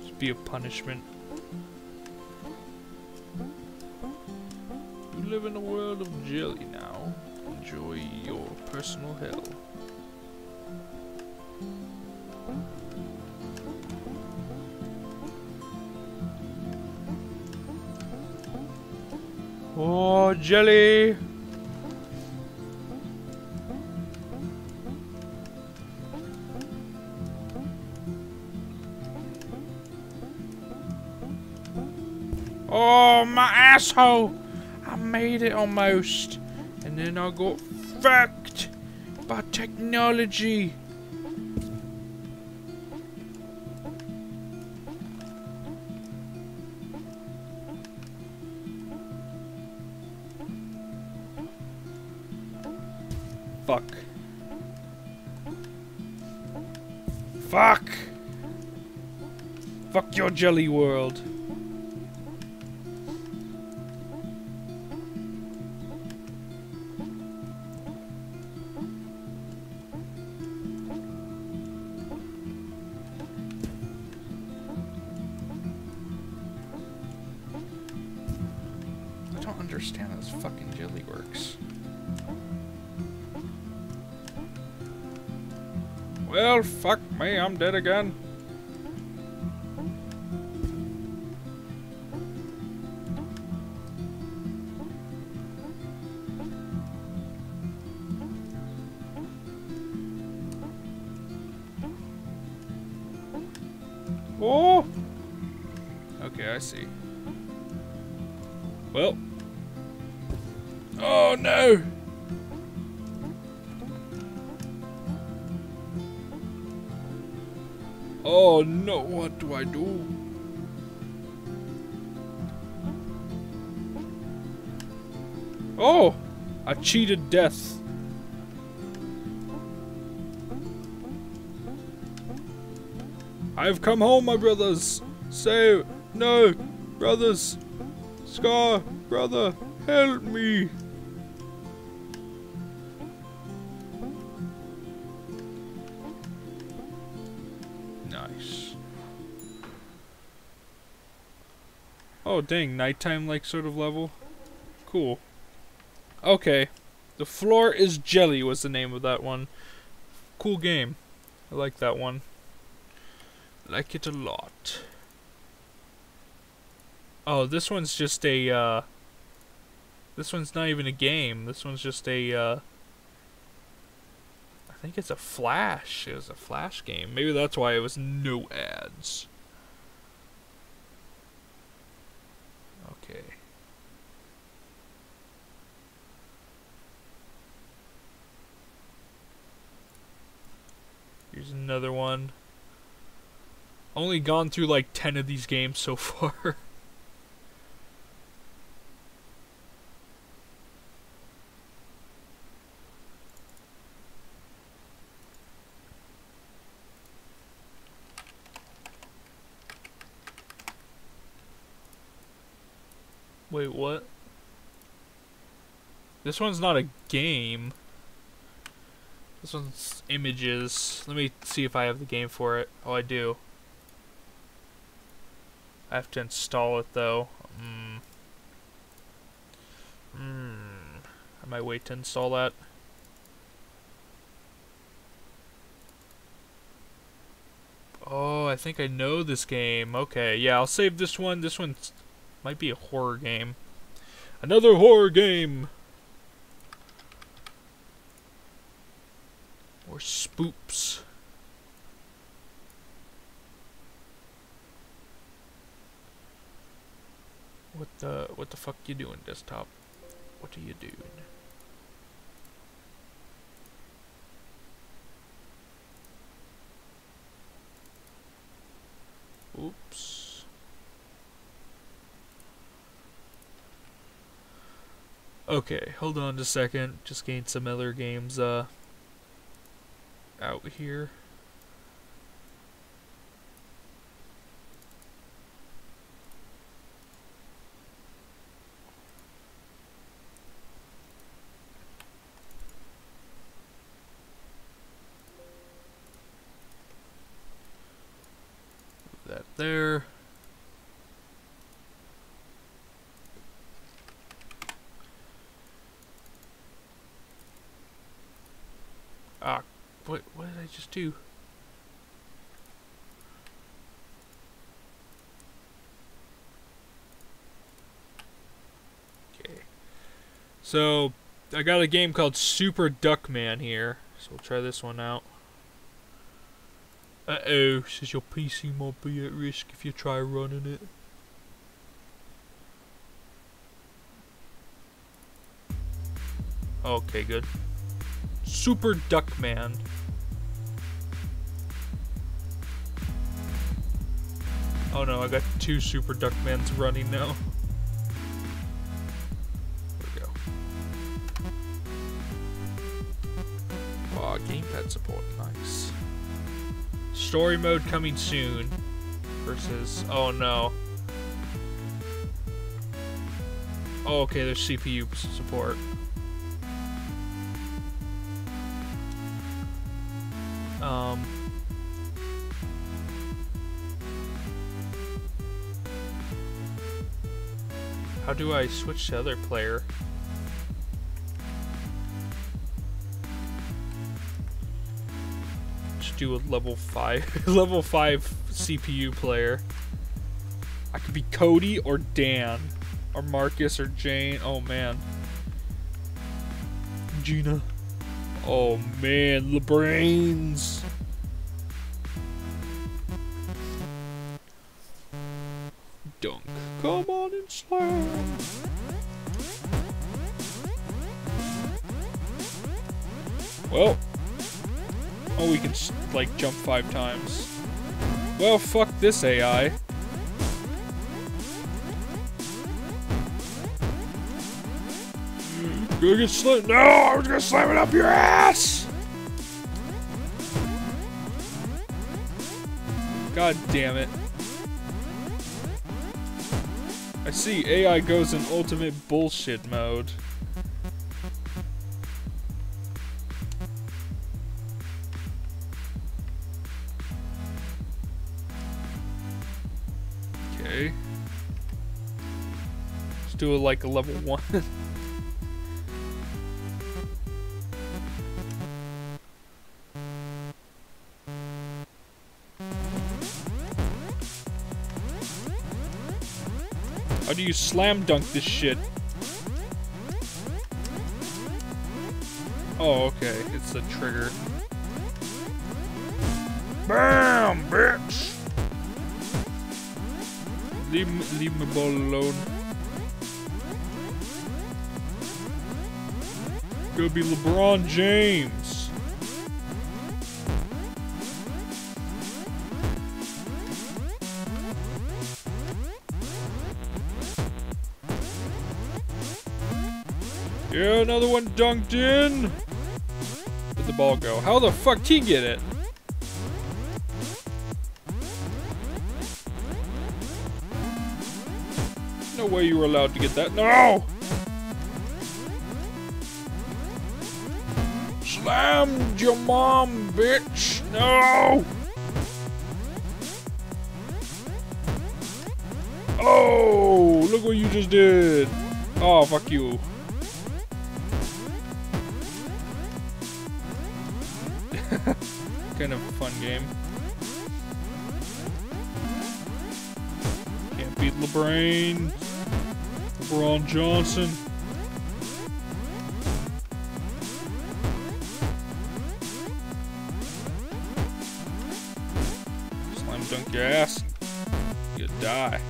Just be a punishment. You live in a world of jelly now. Enjoy your personal hell. Oh, jelly! Asshole! I made it almost. And then I got fucked by technology. Fuck. Fuck! Fuck your jelly world. Dead again. Cheated death. I've come home, my brothers! Say, no! Brothers! Scar, brother, help me! Nice. Oh, dang, nighttime like sort of level. Cool. Okay. The Floor is Jelly was the name of that one. Cool game. I like that one. Like it a lot. Oh, this one's just a, uh... This one's not even a game. This one's just a, uh... I think it's a Flash. It was a Flash game. Maybe that's why it was no ads. Okay. Here's another one. Only gone through like 10 of these games so far. Wait, what? This one's not a game. This one's images. Let me see if I have the game for it. Oh, I do. I have to install it though. Mm. Mm. I might wait to install that. Oh, I think I know this game. Okay, yeah, I'll save this one. This one might be a horror game. Another horror game! Or spoops. What the what the fuck you doing, desktop? What are you doing? Oops. Okay, hold on a second. Just gained some other games uh out here. Move that there. Ah, what do? Okay. So, I got a game called Super Duckman here. So we'll try this one out. Uh-oh, says your PC might be at risk if you try running it. Okay, good. Super Duckman. Oh no, I got two Super Duckmans running now. There we go. Aw, gamepad support, nice. Story mode coming soon. Versus, oh no. Oh, okay, there's CPU support. Um, how do I switch to other player? Just do a level five, level five CPU player. I could be Cody or Dan, or Marcus or Jane. Oh man, Gina. Oh man, the brains. Well. Oh, we can like jump five times. Well, fuck this AI. Gonna get slammed. No, I was gonna slam it up your ass. God damn it. I see AI goes in ultimate bullshit mode. Do it like a level one. How do you slam dunk this shit? Oh, okay. It's the trigger. BAM, bitch! Leave, leave my ball alone. Gonna be LeBron James. Yeah, another one dunked in. Where'd the ball go? How the fuck did he get it? No way you were allowed to get that. No! Your mom, bitch! No! Oh, look what you just did! Oh, fuck you. kind of a fun game. Can't beat LeBron. LeBron Johnson. Ass. You die.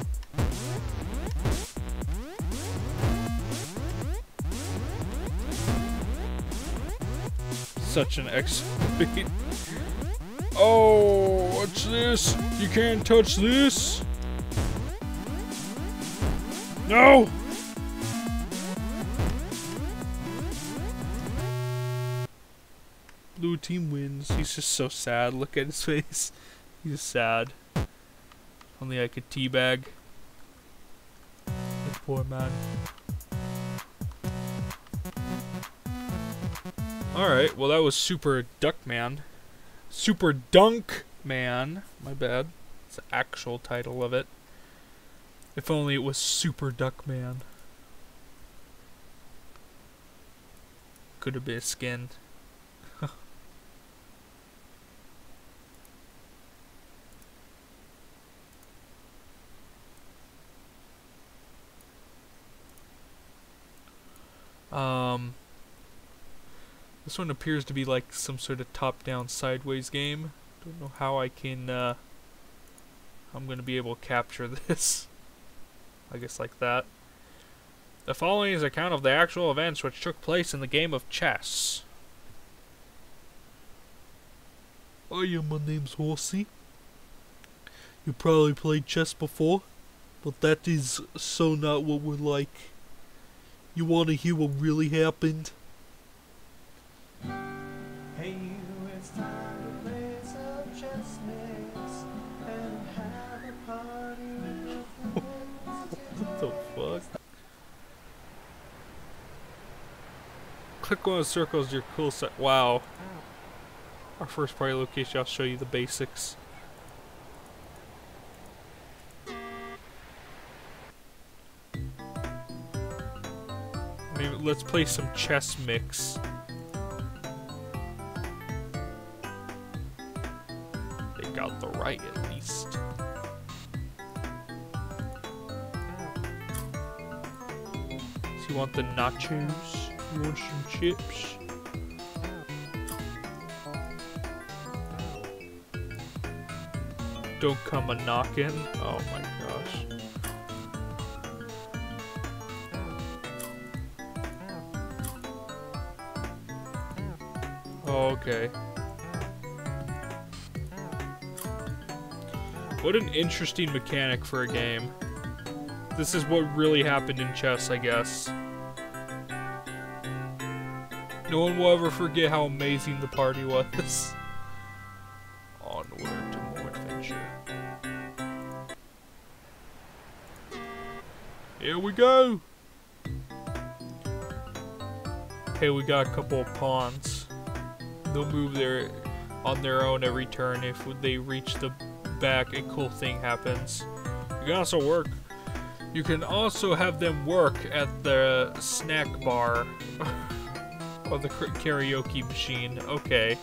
Such an exploit. Oh, what's this? You can't touch this? No! Blue team wins. He's just so sad. Look at his face. He's sad. Only I could teabag. This poor man. Alright, well that was Super Duckman. Super Dunk Man. My bad. It's the actual title of it. If only it was Super Duckman. Could have been a um, this one appears to be like some sort of top-down sideways game. Don't know how I can, uh, I'm gonna be able to capture this. I guess like that. The following is account of the actual events which took place in the game of chess. Hiya, my name's Horsey. You probably played chess before, but that is so not what we're like. You want to hear what really happened? Hey you, it's time to play some chess mix and have a party with. What the fuck? Click on the circles your cool set. Wow. Oh. Our first party location, I'll show you the basics. Maybe let's play some chess mix. They got the right at least. So you want the nachos? You want some chips? Don't come a knockin'. Oh my Oh, okay. What an interesting mechanic for a game. This is what really happened in chess, I guess. No one will ever forget how amazing the party was. Onward to more adventure. Here we go! Okay, we got a couple of pawns. They'll move their on their own every turn. If they reach the back, a cool thing happens. You can also work. You can also have them work at the snack bar or the karaoke machine. Okay.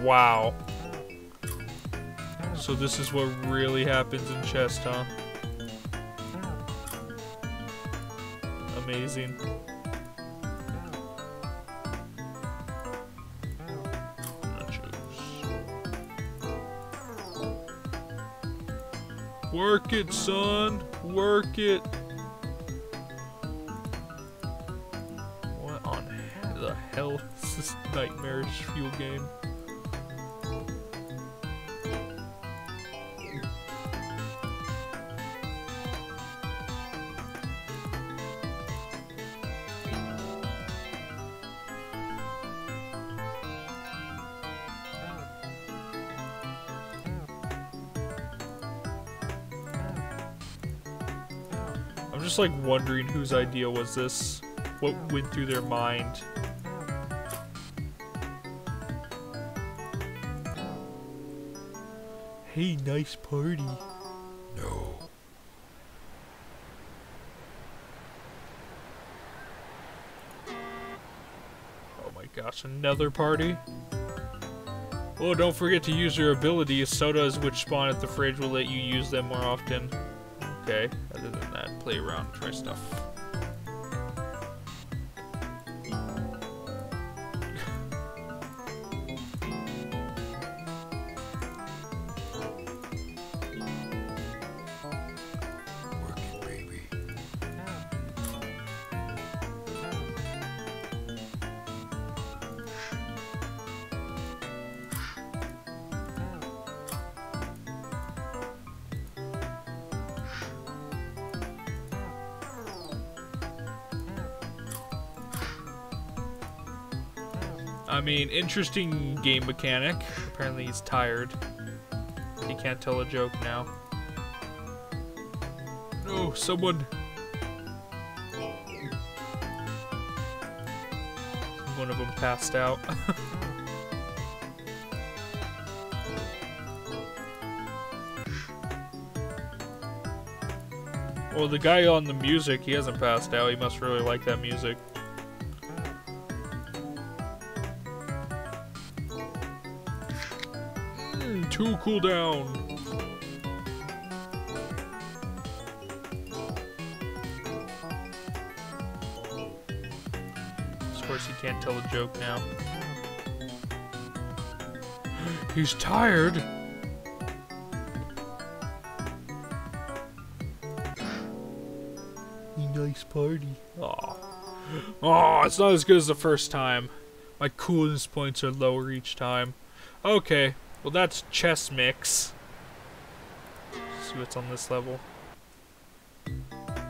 Wow. So this is what really happens in chess, huh? Amazing. Work it, son. Work it. What on the hell is this nightmarish fuel game? just like wondering whose idea was this, what went through their mind. Hey, nice party. No. Oh my gosh, another party? Oh, don't forget to use your abilities. Sodas which spawn at the fridge will let you use them more often. Okay play around, try stuff. Interesting game mechanic. Apparently he's tired. He can't tell a joke now. Oh, someone. One of them passed out. well, the guy on the music, he hasn't passed out. He must really like that music. Cooldown. Of course, he can't tell a joke now. He's tired. Nice party. Aw. Oh, it's not as good as the first time. My coolness points are lower each time. Okay, well that's chess mix. see what's on this level.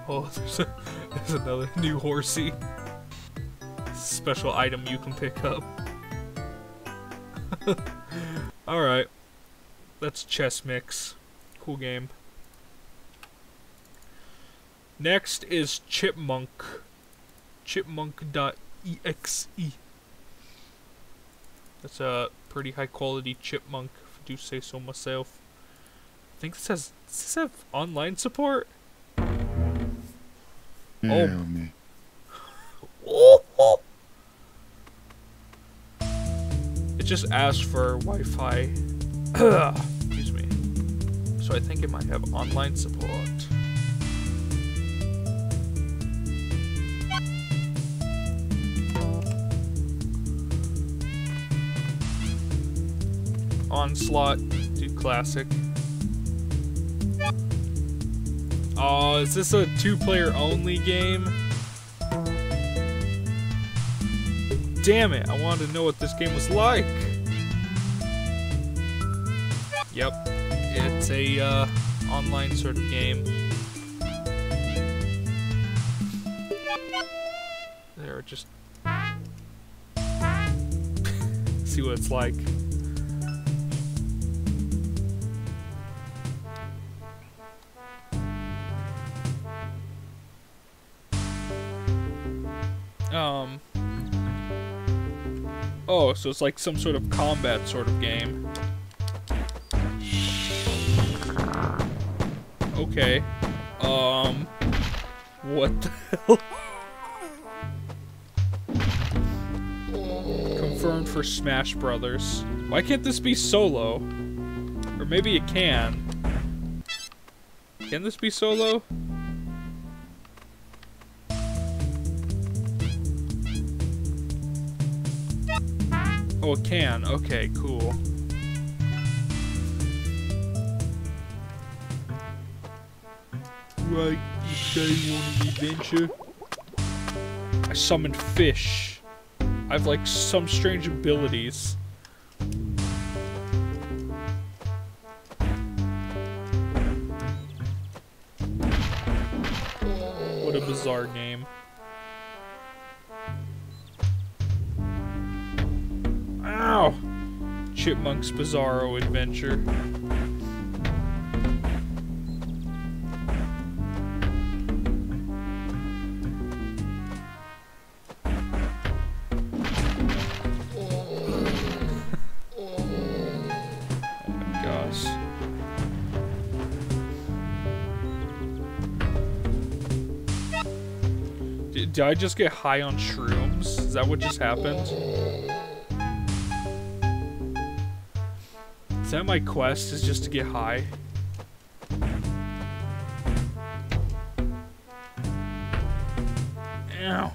Oh, there's, a, there's another new horsey. Special item you can pick up. Alright. That's chess mix. Cool game. Next is Chipmunk. Chipmunk.exe. That's a pretty high quality chipmunk, if I do say so myself. I think this has does this have online support? Yeah, Oh. me. It just asks for Wi-Fi. Excuse me. So I think it might have online support. Onslaught, do classic. Oh, is this a two-player only game? Damn it, I wanted to know what this game was like. Yep, it's a uh, online sort of game. There, just see what it's like. So it's like some sort of combat sort of game. Okay. Um. What the hell? Confirmed for Smash Brothers. Why can't this be solo? Or maybe it can. Can this be solo? Oh, it can. Okay, cool. Right, this guy want an adventure. I summoned fish. I have like some strange abilities. What a bizarre game. Ow! Chipmunk's Bizarro Adventure. Oh did I just get high on shrooms? Is that what just happened? Is that my quest? Is just to get high? Ow.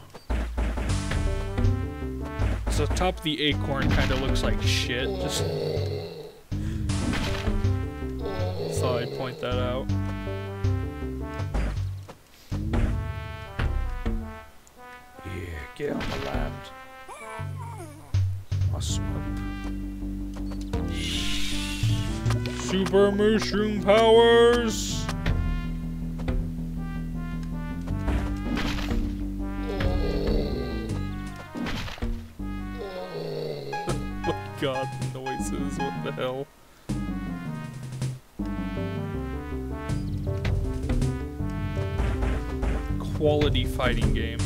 So top of the acorn kind of looks like shit. Just thought I'd point that out. Yeah, get on the land. Swamp. Super mushroom powers. god, noises, what the hell? Quality fighting game.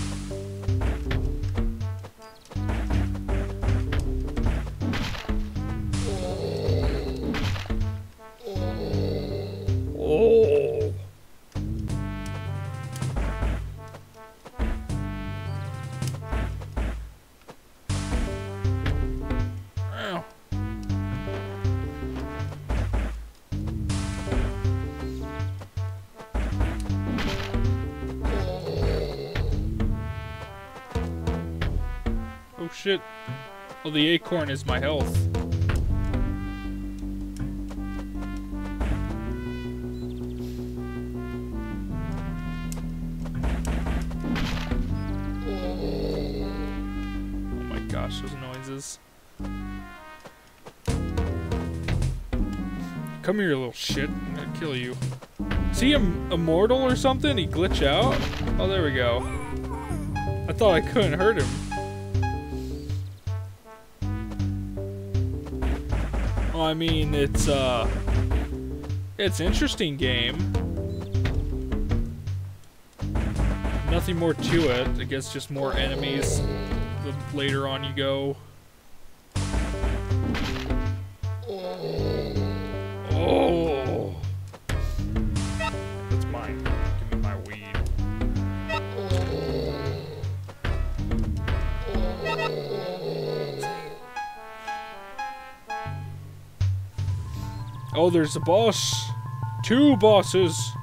Shit. Oh, the acorn is my health. Oh my gosh, those noises. Come here, little shit. I'm gonna kill you. Is he im- immortal or something? He glitch out? Oh, there we go. I thought I couldn't hurt him. I mean, it's, uh... It's interesting game. Nothing more to it. I guess just more enemies the later on you go. Oh, there's a boss. Two bosses.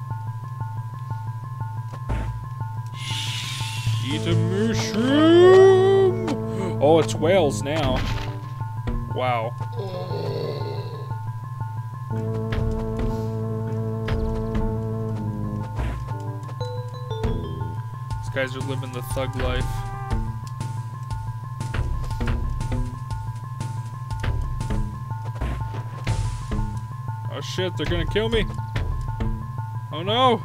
Eat a mushroom. Oh, it's whales now. Wow. These guys are living the thug life. Shit, they're gonna kill me. Oh no.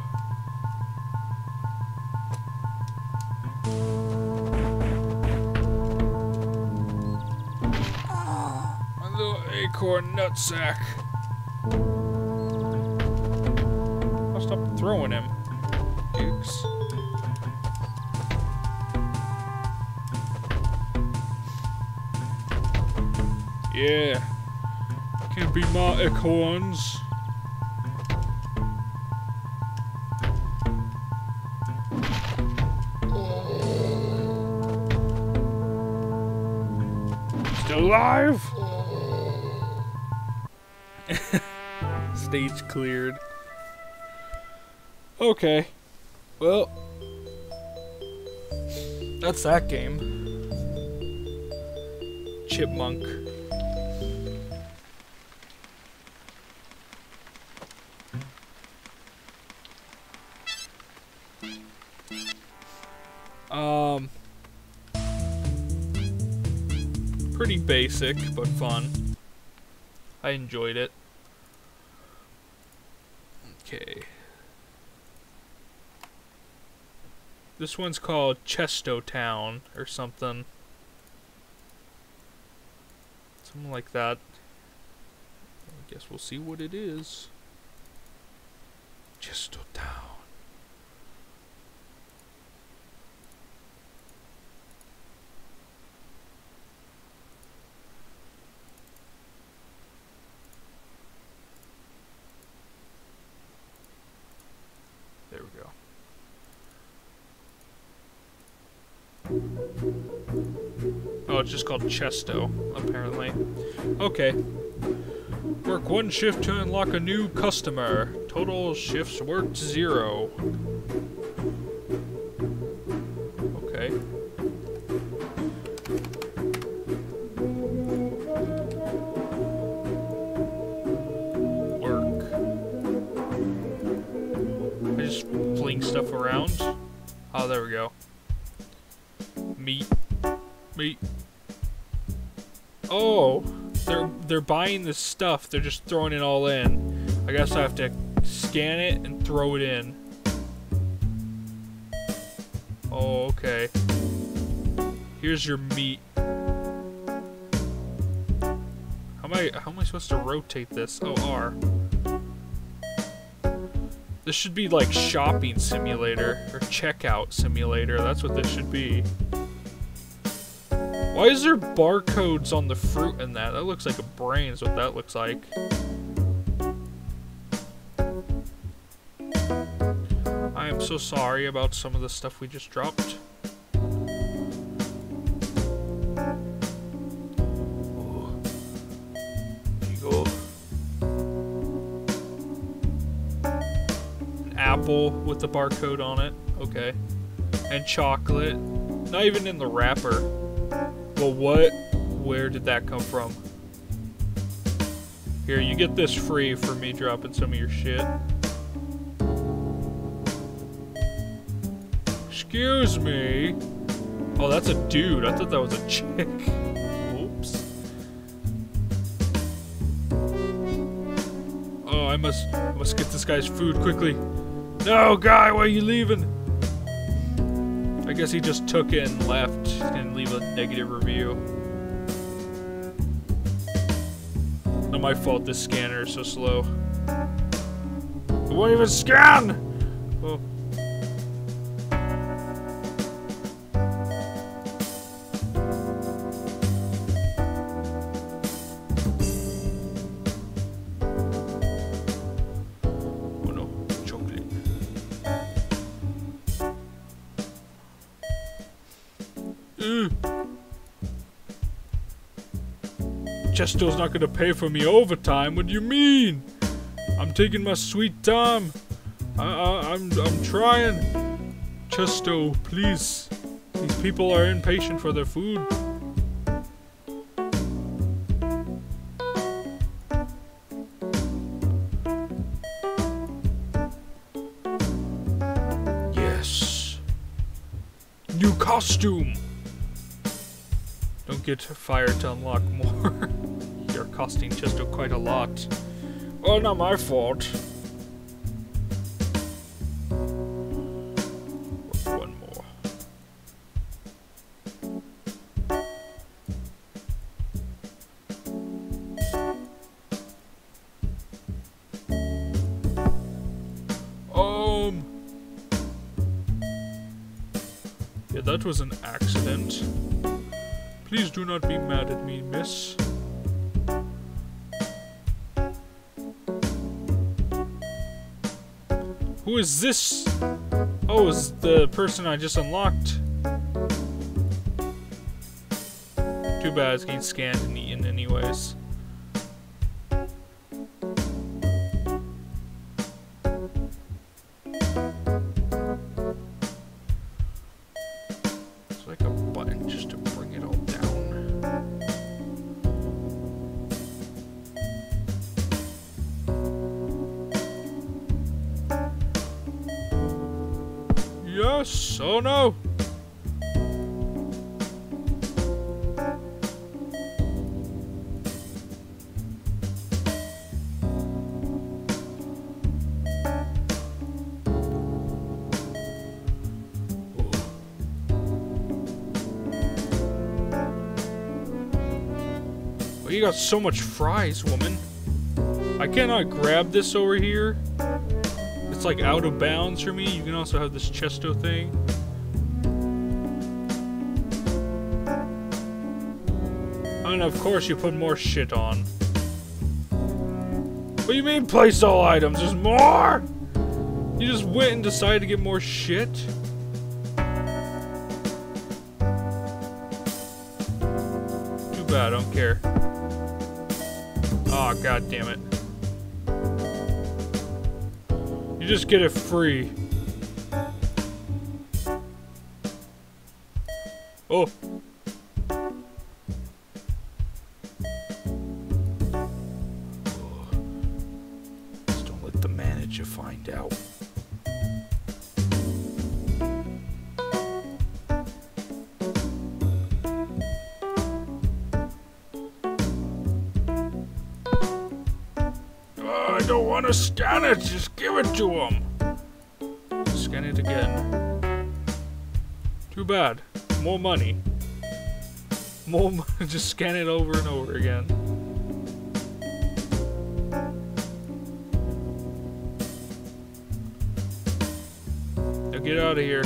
My little acorn nutsack. Acorns. Still alive? Stage cleared. Okay. Well, that's that game. Chipmunk. Basic, but fun. I enjoyed it. Okay. This one's called Chesto Town or something. Something like that. I guess we'll see what it is. Chesto Town. There we go. Oh, it's just called Chesto, apparently. Okay. Work one shift to unlock a new customer. Total shifts worked zero. Buying this stuff. They're just throwing it all in. I guess I have to scan it and throw it in. Oh, okay. Here's your meat. How am I how am I supposed to rotate this? Oh, R. This should be like shopping simulator or checkout simulator. That's what this should be. Why is there barcodes on the fruit in that? That looks like a brain is what that looks like. I am so sorry about some of the stuff we just dropped. With the barcode on it. Okay. And chocolate. Not even in the wrapper. Well, what? Where did that come from? Here, you get this free for me dropping some of your shit. Excuse me. Oh, that's a dude. I thought that was a chick. Oops. Oh, I must, I must get this guy's food quickly. No, guy, why are you leaving? Guess he just took it and left and leave a negative review. Not my fault this scanner is so slow. It won't even scan! Chesto's not gonna pay for me overtime. What do you mean? I'm taking my sweet time. I, I, I'm, I'm trying. Chesto, please. These people are impatient for their food. Yes. New costume. Don't get fired to unlock more. Costing Chesto quite a lot. Well, not my fault. One more. Um. Yeah, that was an accident. Please do not be mad at me, miss. Who is this? Oh, is the person I just unlocked. Too bad it's getting scanned and eaten anyways. So much fries, woman. I cannot grab this over here. It's like out of bounds for me. You can also have this Chesto thing. And of course you put more shit on. What do you mean place all items? There's more! You just went and decided to get more shit? God damn it. You just get it free. Just scan it over and over again. Now get out of here.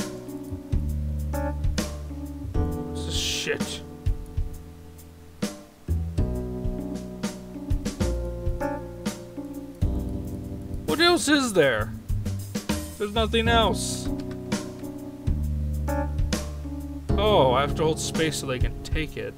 This is shit. What else is there? There's nothing else. Oh, I have to hold space so they can take it.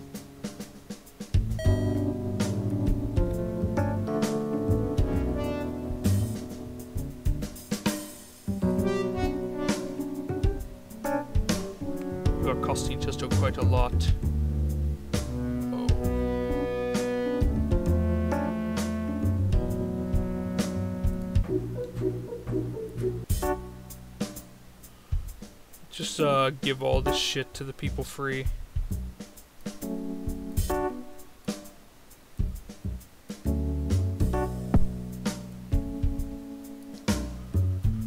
Shit to the people free.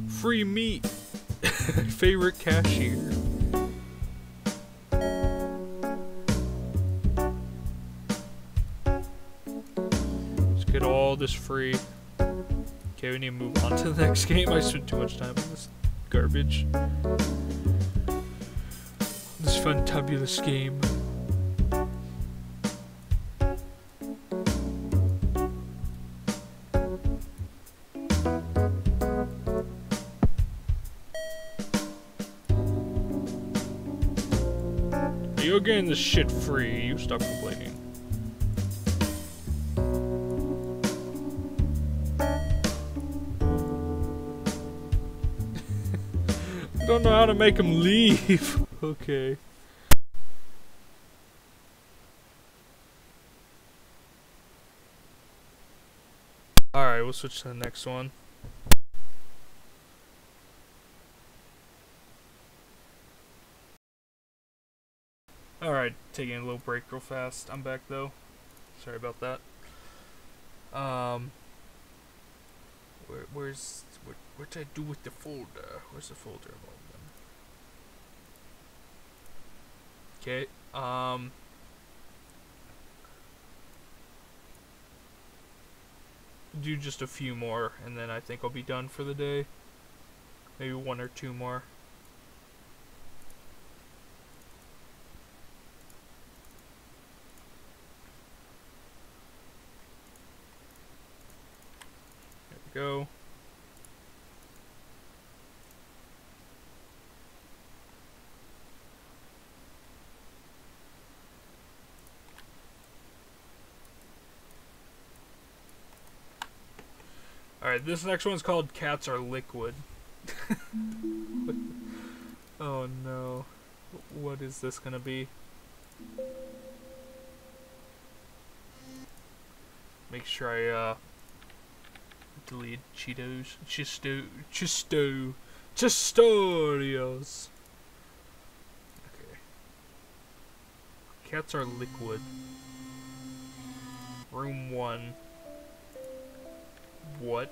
Free meat. Favorite cashier. Let's get all this free. Okay, we need to move on to the next game. I spent too much time on this garbage. Fantabulous game. You're getting this shit free. You stop complaining. Don't know how to make him leave. okay. Switch to the next one. Alright, taking a little break real fast. I'm back though. Sorry about that. Um, where, where's what? What did I do with the folder? Where's the folder of all of them? Okay. Um. Do just a few more, and then I think I'll be done for the day. Maybe one or two more. There we go. Alright, this next one's called Cats Are Liquid. oh no. What is this gonna be? Make sure I, uh, delete Cheetos. Chisto. Chisto. Chistorios. Okay. Cats are liquid. Room 1. What?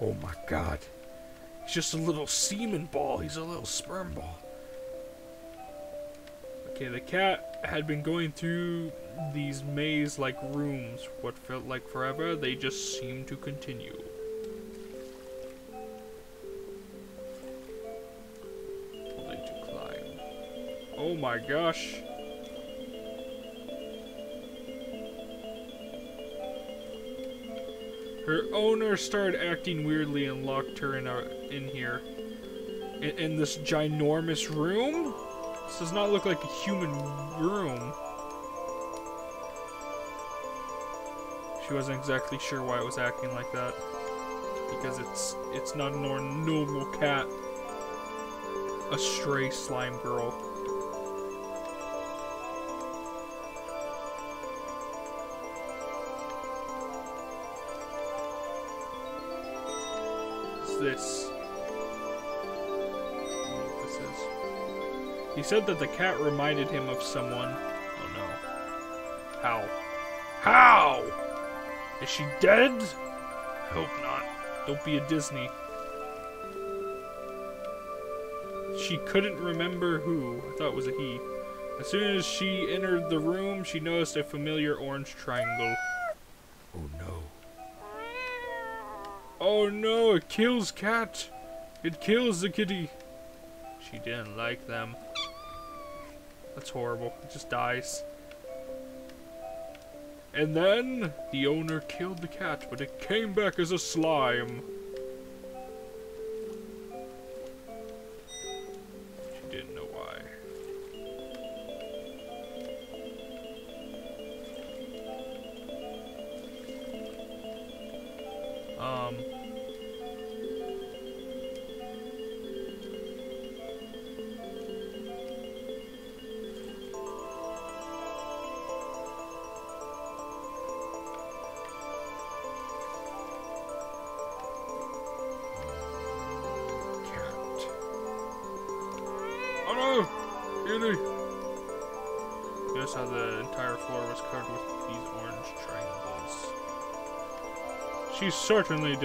Oh my god. He's just a little semen ball. He's a little sperm ball. Okay, the cat had been going through these maze like rooms, what felt like forever, they just seemed to continue. Only to climb. Oh my gosh. Her owner started acting weirdly and locked her in, our, in here. In, in this ginormous room? This does not look like a human room. She wasn't exactly sure why it was acting like that. Because it's it's not a normal cat. A stray slime girl. This? I don't know what this is. He said that the cat reminded him of someone. Oh no. How? How? Is she dead? Hope not. Don't be a Disney. She couldn't remember who. I thought it was a he. As soon as she entered the room, she noticed a familiar orange triangle. Oh no, it kills cat. It kills the kitty. She didn't like them. That's horrible. It just dies. And then the owner killed the cat, but it came back as a slime.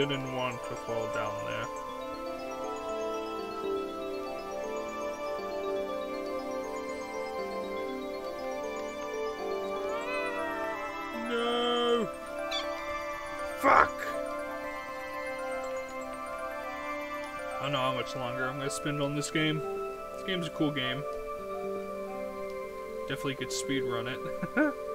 Didn't want to fall down there. No! Fuck! I don't know how much longer I'm gonna spend on this game. This game's a cool game. Definitely could speed run it.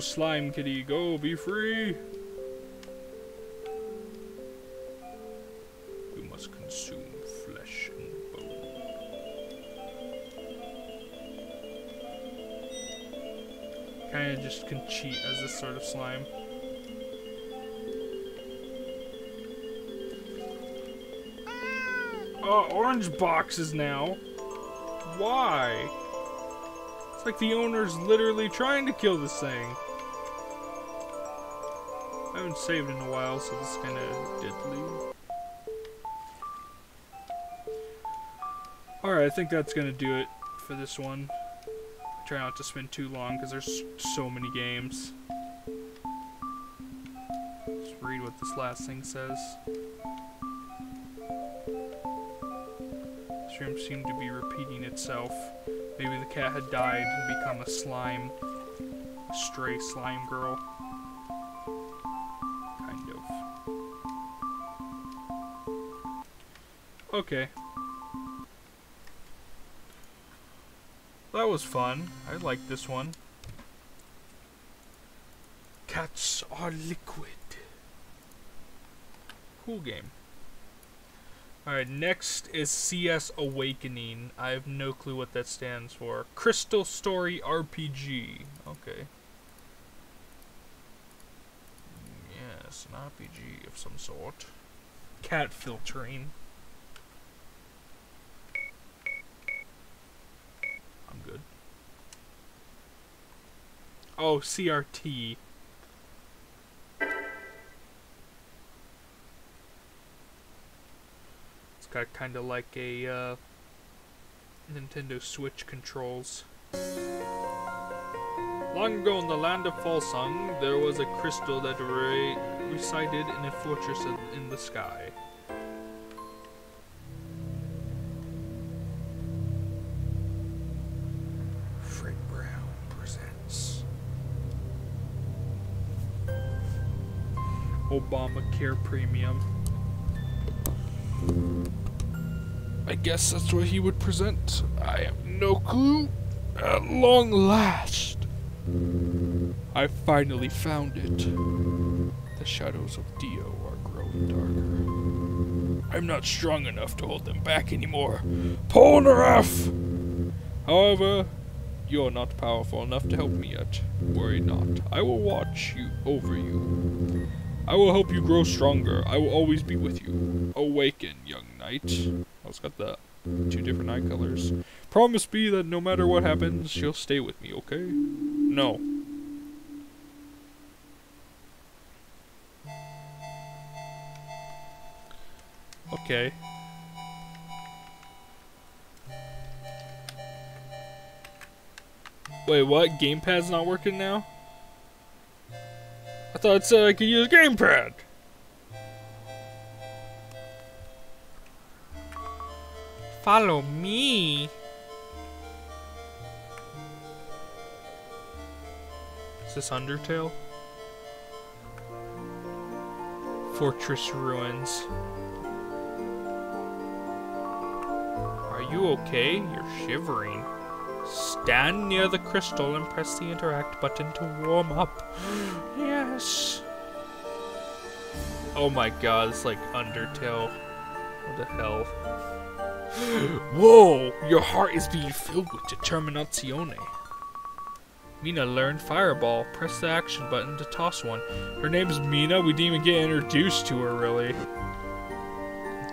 slime kitty, go, be free! You must consume flesh and bone. Kinda just can cheat as this sort of slime. Oh, orange boxes now. Why? It's like the owner's literally trying to kill this thing. I haven't saved in a while, so this is kind of diddly. Alright, I think that's gonna do it for this one. Try not to spend too long because there's so many games. Let's read what this last thing says. This room seemed to be repeating itself. Maybe the cat had died and become a slime. A stray slime girl. Okay. That was fun. I like this one. Cats are liquid. Cool game. Alright, next is CS Awakening. I have no clue what that stands for. Crystal Story RPG. Okay. Yes, an RPG of some sort. Cat filtering. I'm good. Oh, CRT. It's got kind of like a uh, Nintendo Switch controls. Long ago in the land of Falsung, there was a crystal that re- resided in a fortress in the sky. Obamacare Premium. I guess that's what he would present. I have no clue. At long last, I finally found it. The shadows of Dio are growing darker. I'm not strong enough to hold them back anymore. Polnareff! However, you're not powerful enough to help me yet. Worry not. I will watch you over you. I will help you grow stronger. I will always be with you. Awaken, young knight. Oh, it's got the two different eye colors. Promise me that no matter what happens, you'll stay with me, okay? No. Okay. Wait, what? Gamepad's not working now? I thought it said I could use gamepad. Follow me. Is this Undertale? Fortress ruins. Are you okay? You're shivering. Stand near the crystal and press the interact button to warm up. yes. Oh my god, it's like Undertale. What the hell? Whoa! Your heart is being filled with determinazione. Mina learned Fireball. Press the action button to toss one. Her name's Mina. We didn't even get introduced to her, really.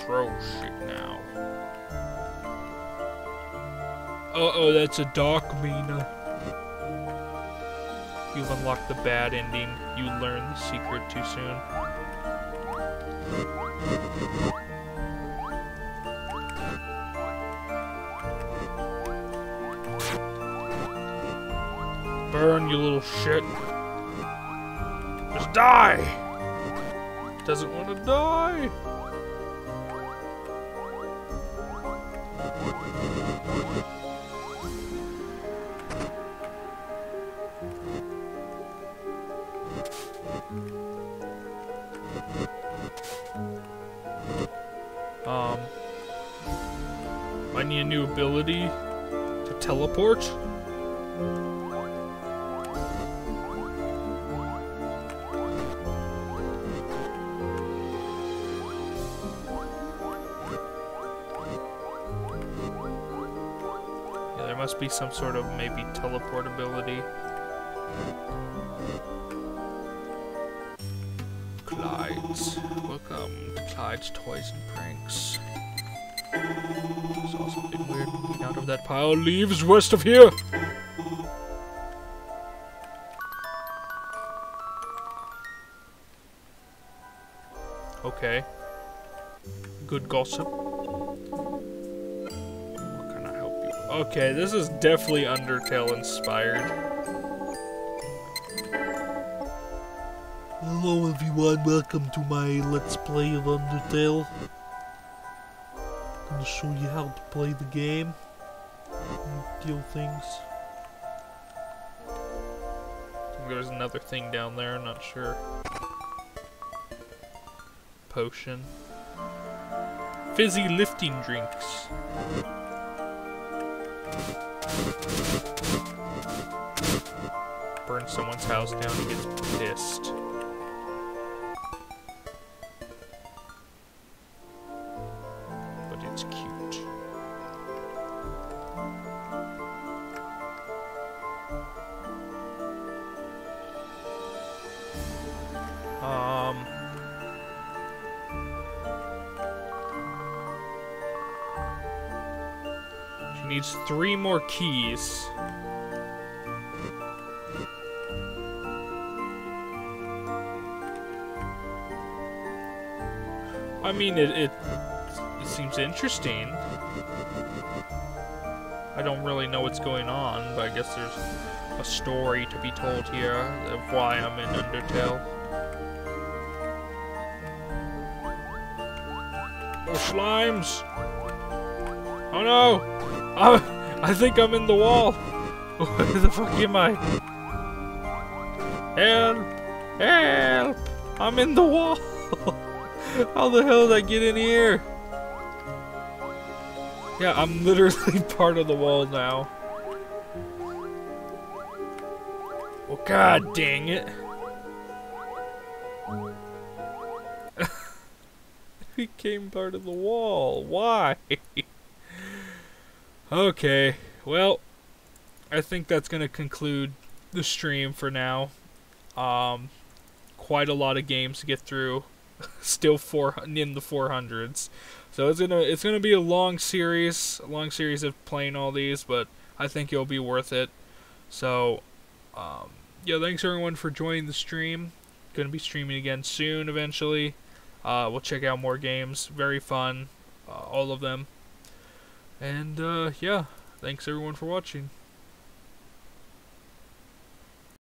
Throw shit now. Uh-oh, that's a dark Mina. You've unlocked the bad ending. You learned the secret too soon. Burn, you little shit. Just die! Doesn't want to die! Need a new ability to teleport. Yeah, there must be some sort of maybe teleportability. Clyde's. Welcome to Clyde's Toys and Pranks. Something weird out of that pile of leaves west of here. Okay. Good gossip. What can I help you? Okay, this is definitely Undertale inspired. Hello everyone, welcome to my Let's Play of Undertale. Show you how to play the game. and Deal things. There's another thing down there, I'm not sure. Potion. Fizzy lifting drinks. Burn someone's house down, he gets pissed. Three more keys. I mean, it, it, it seems interesting. I don't really know what's going on, but I guess there's a story to be told here of why I'm in Undertale. Oh, Slimes! Oh no! I, think I'm in the wall! Where the fuck am I? Help! Help! I'm in the wall! How the hell did I get in here? Yeah, I'm literally part of the wall now. Well, god dang it. he came part of the wall. Why? Okay, well, I think that's going to conclude the stream for now. Um, quite a lot of games to get through. Still four in the 400s. So it's gonna it's gonna be a long series, a long series of playing all these, but I think it'll be worth it. So, um, yeah, thanks everyone for joining the stream. Gonna be streaming again soon, eventually. Uh, we'll check out more games. Very fun, uh, all of them. And uh, yeah, thanks everyone for watching.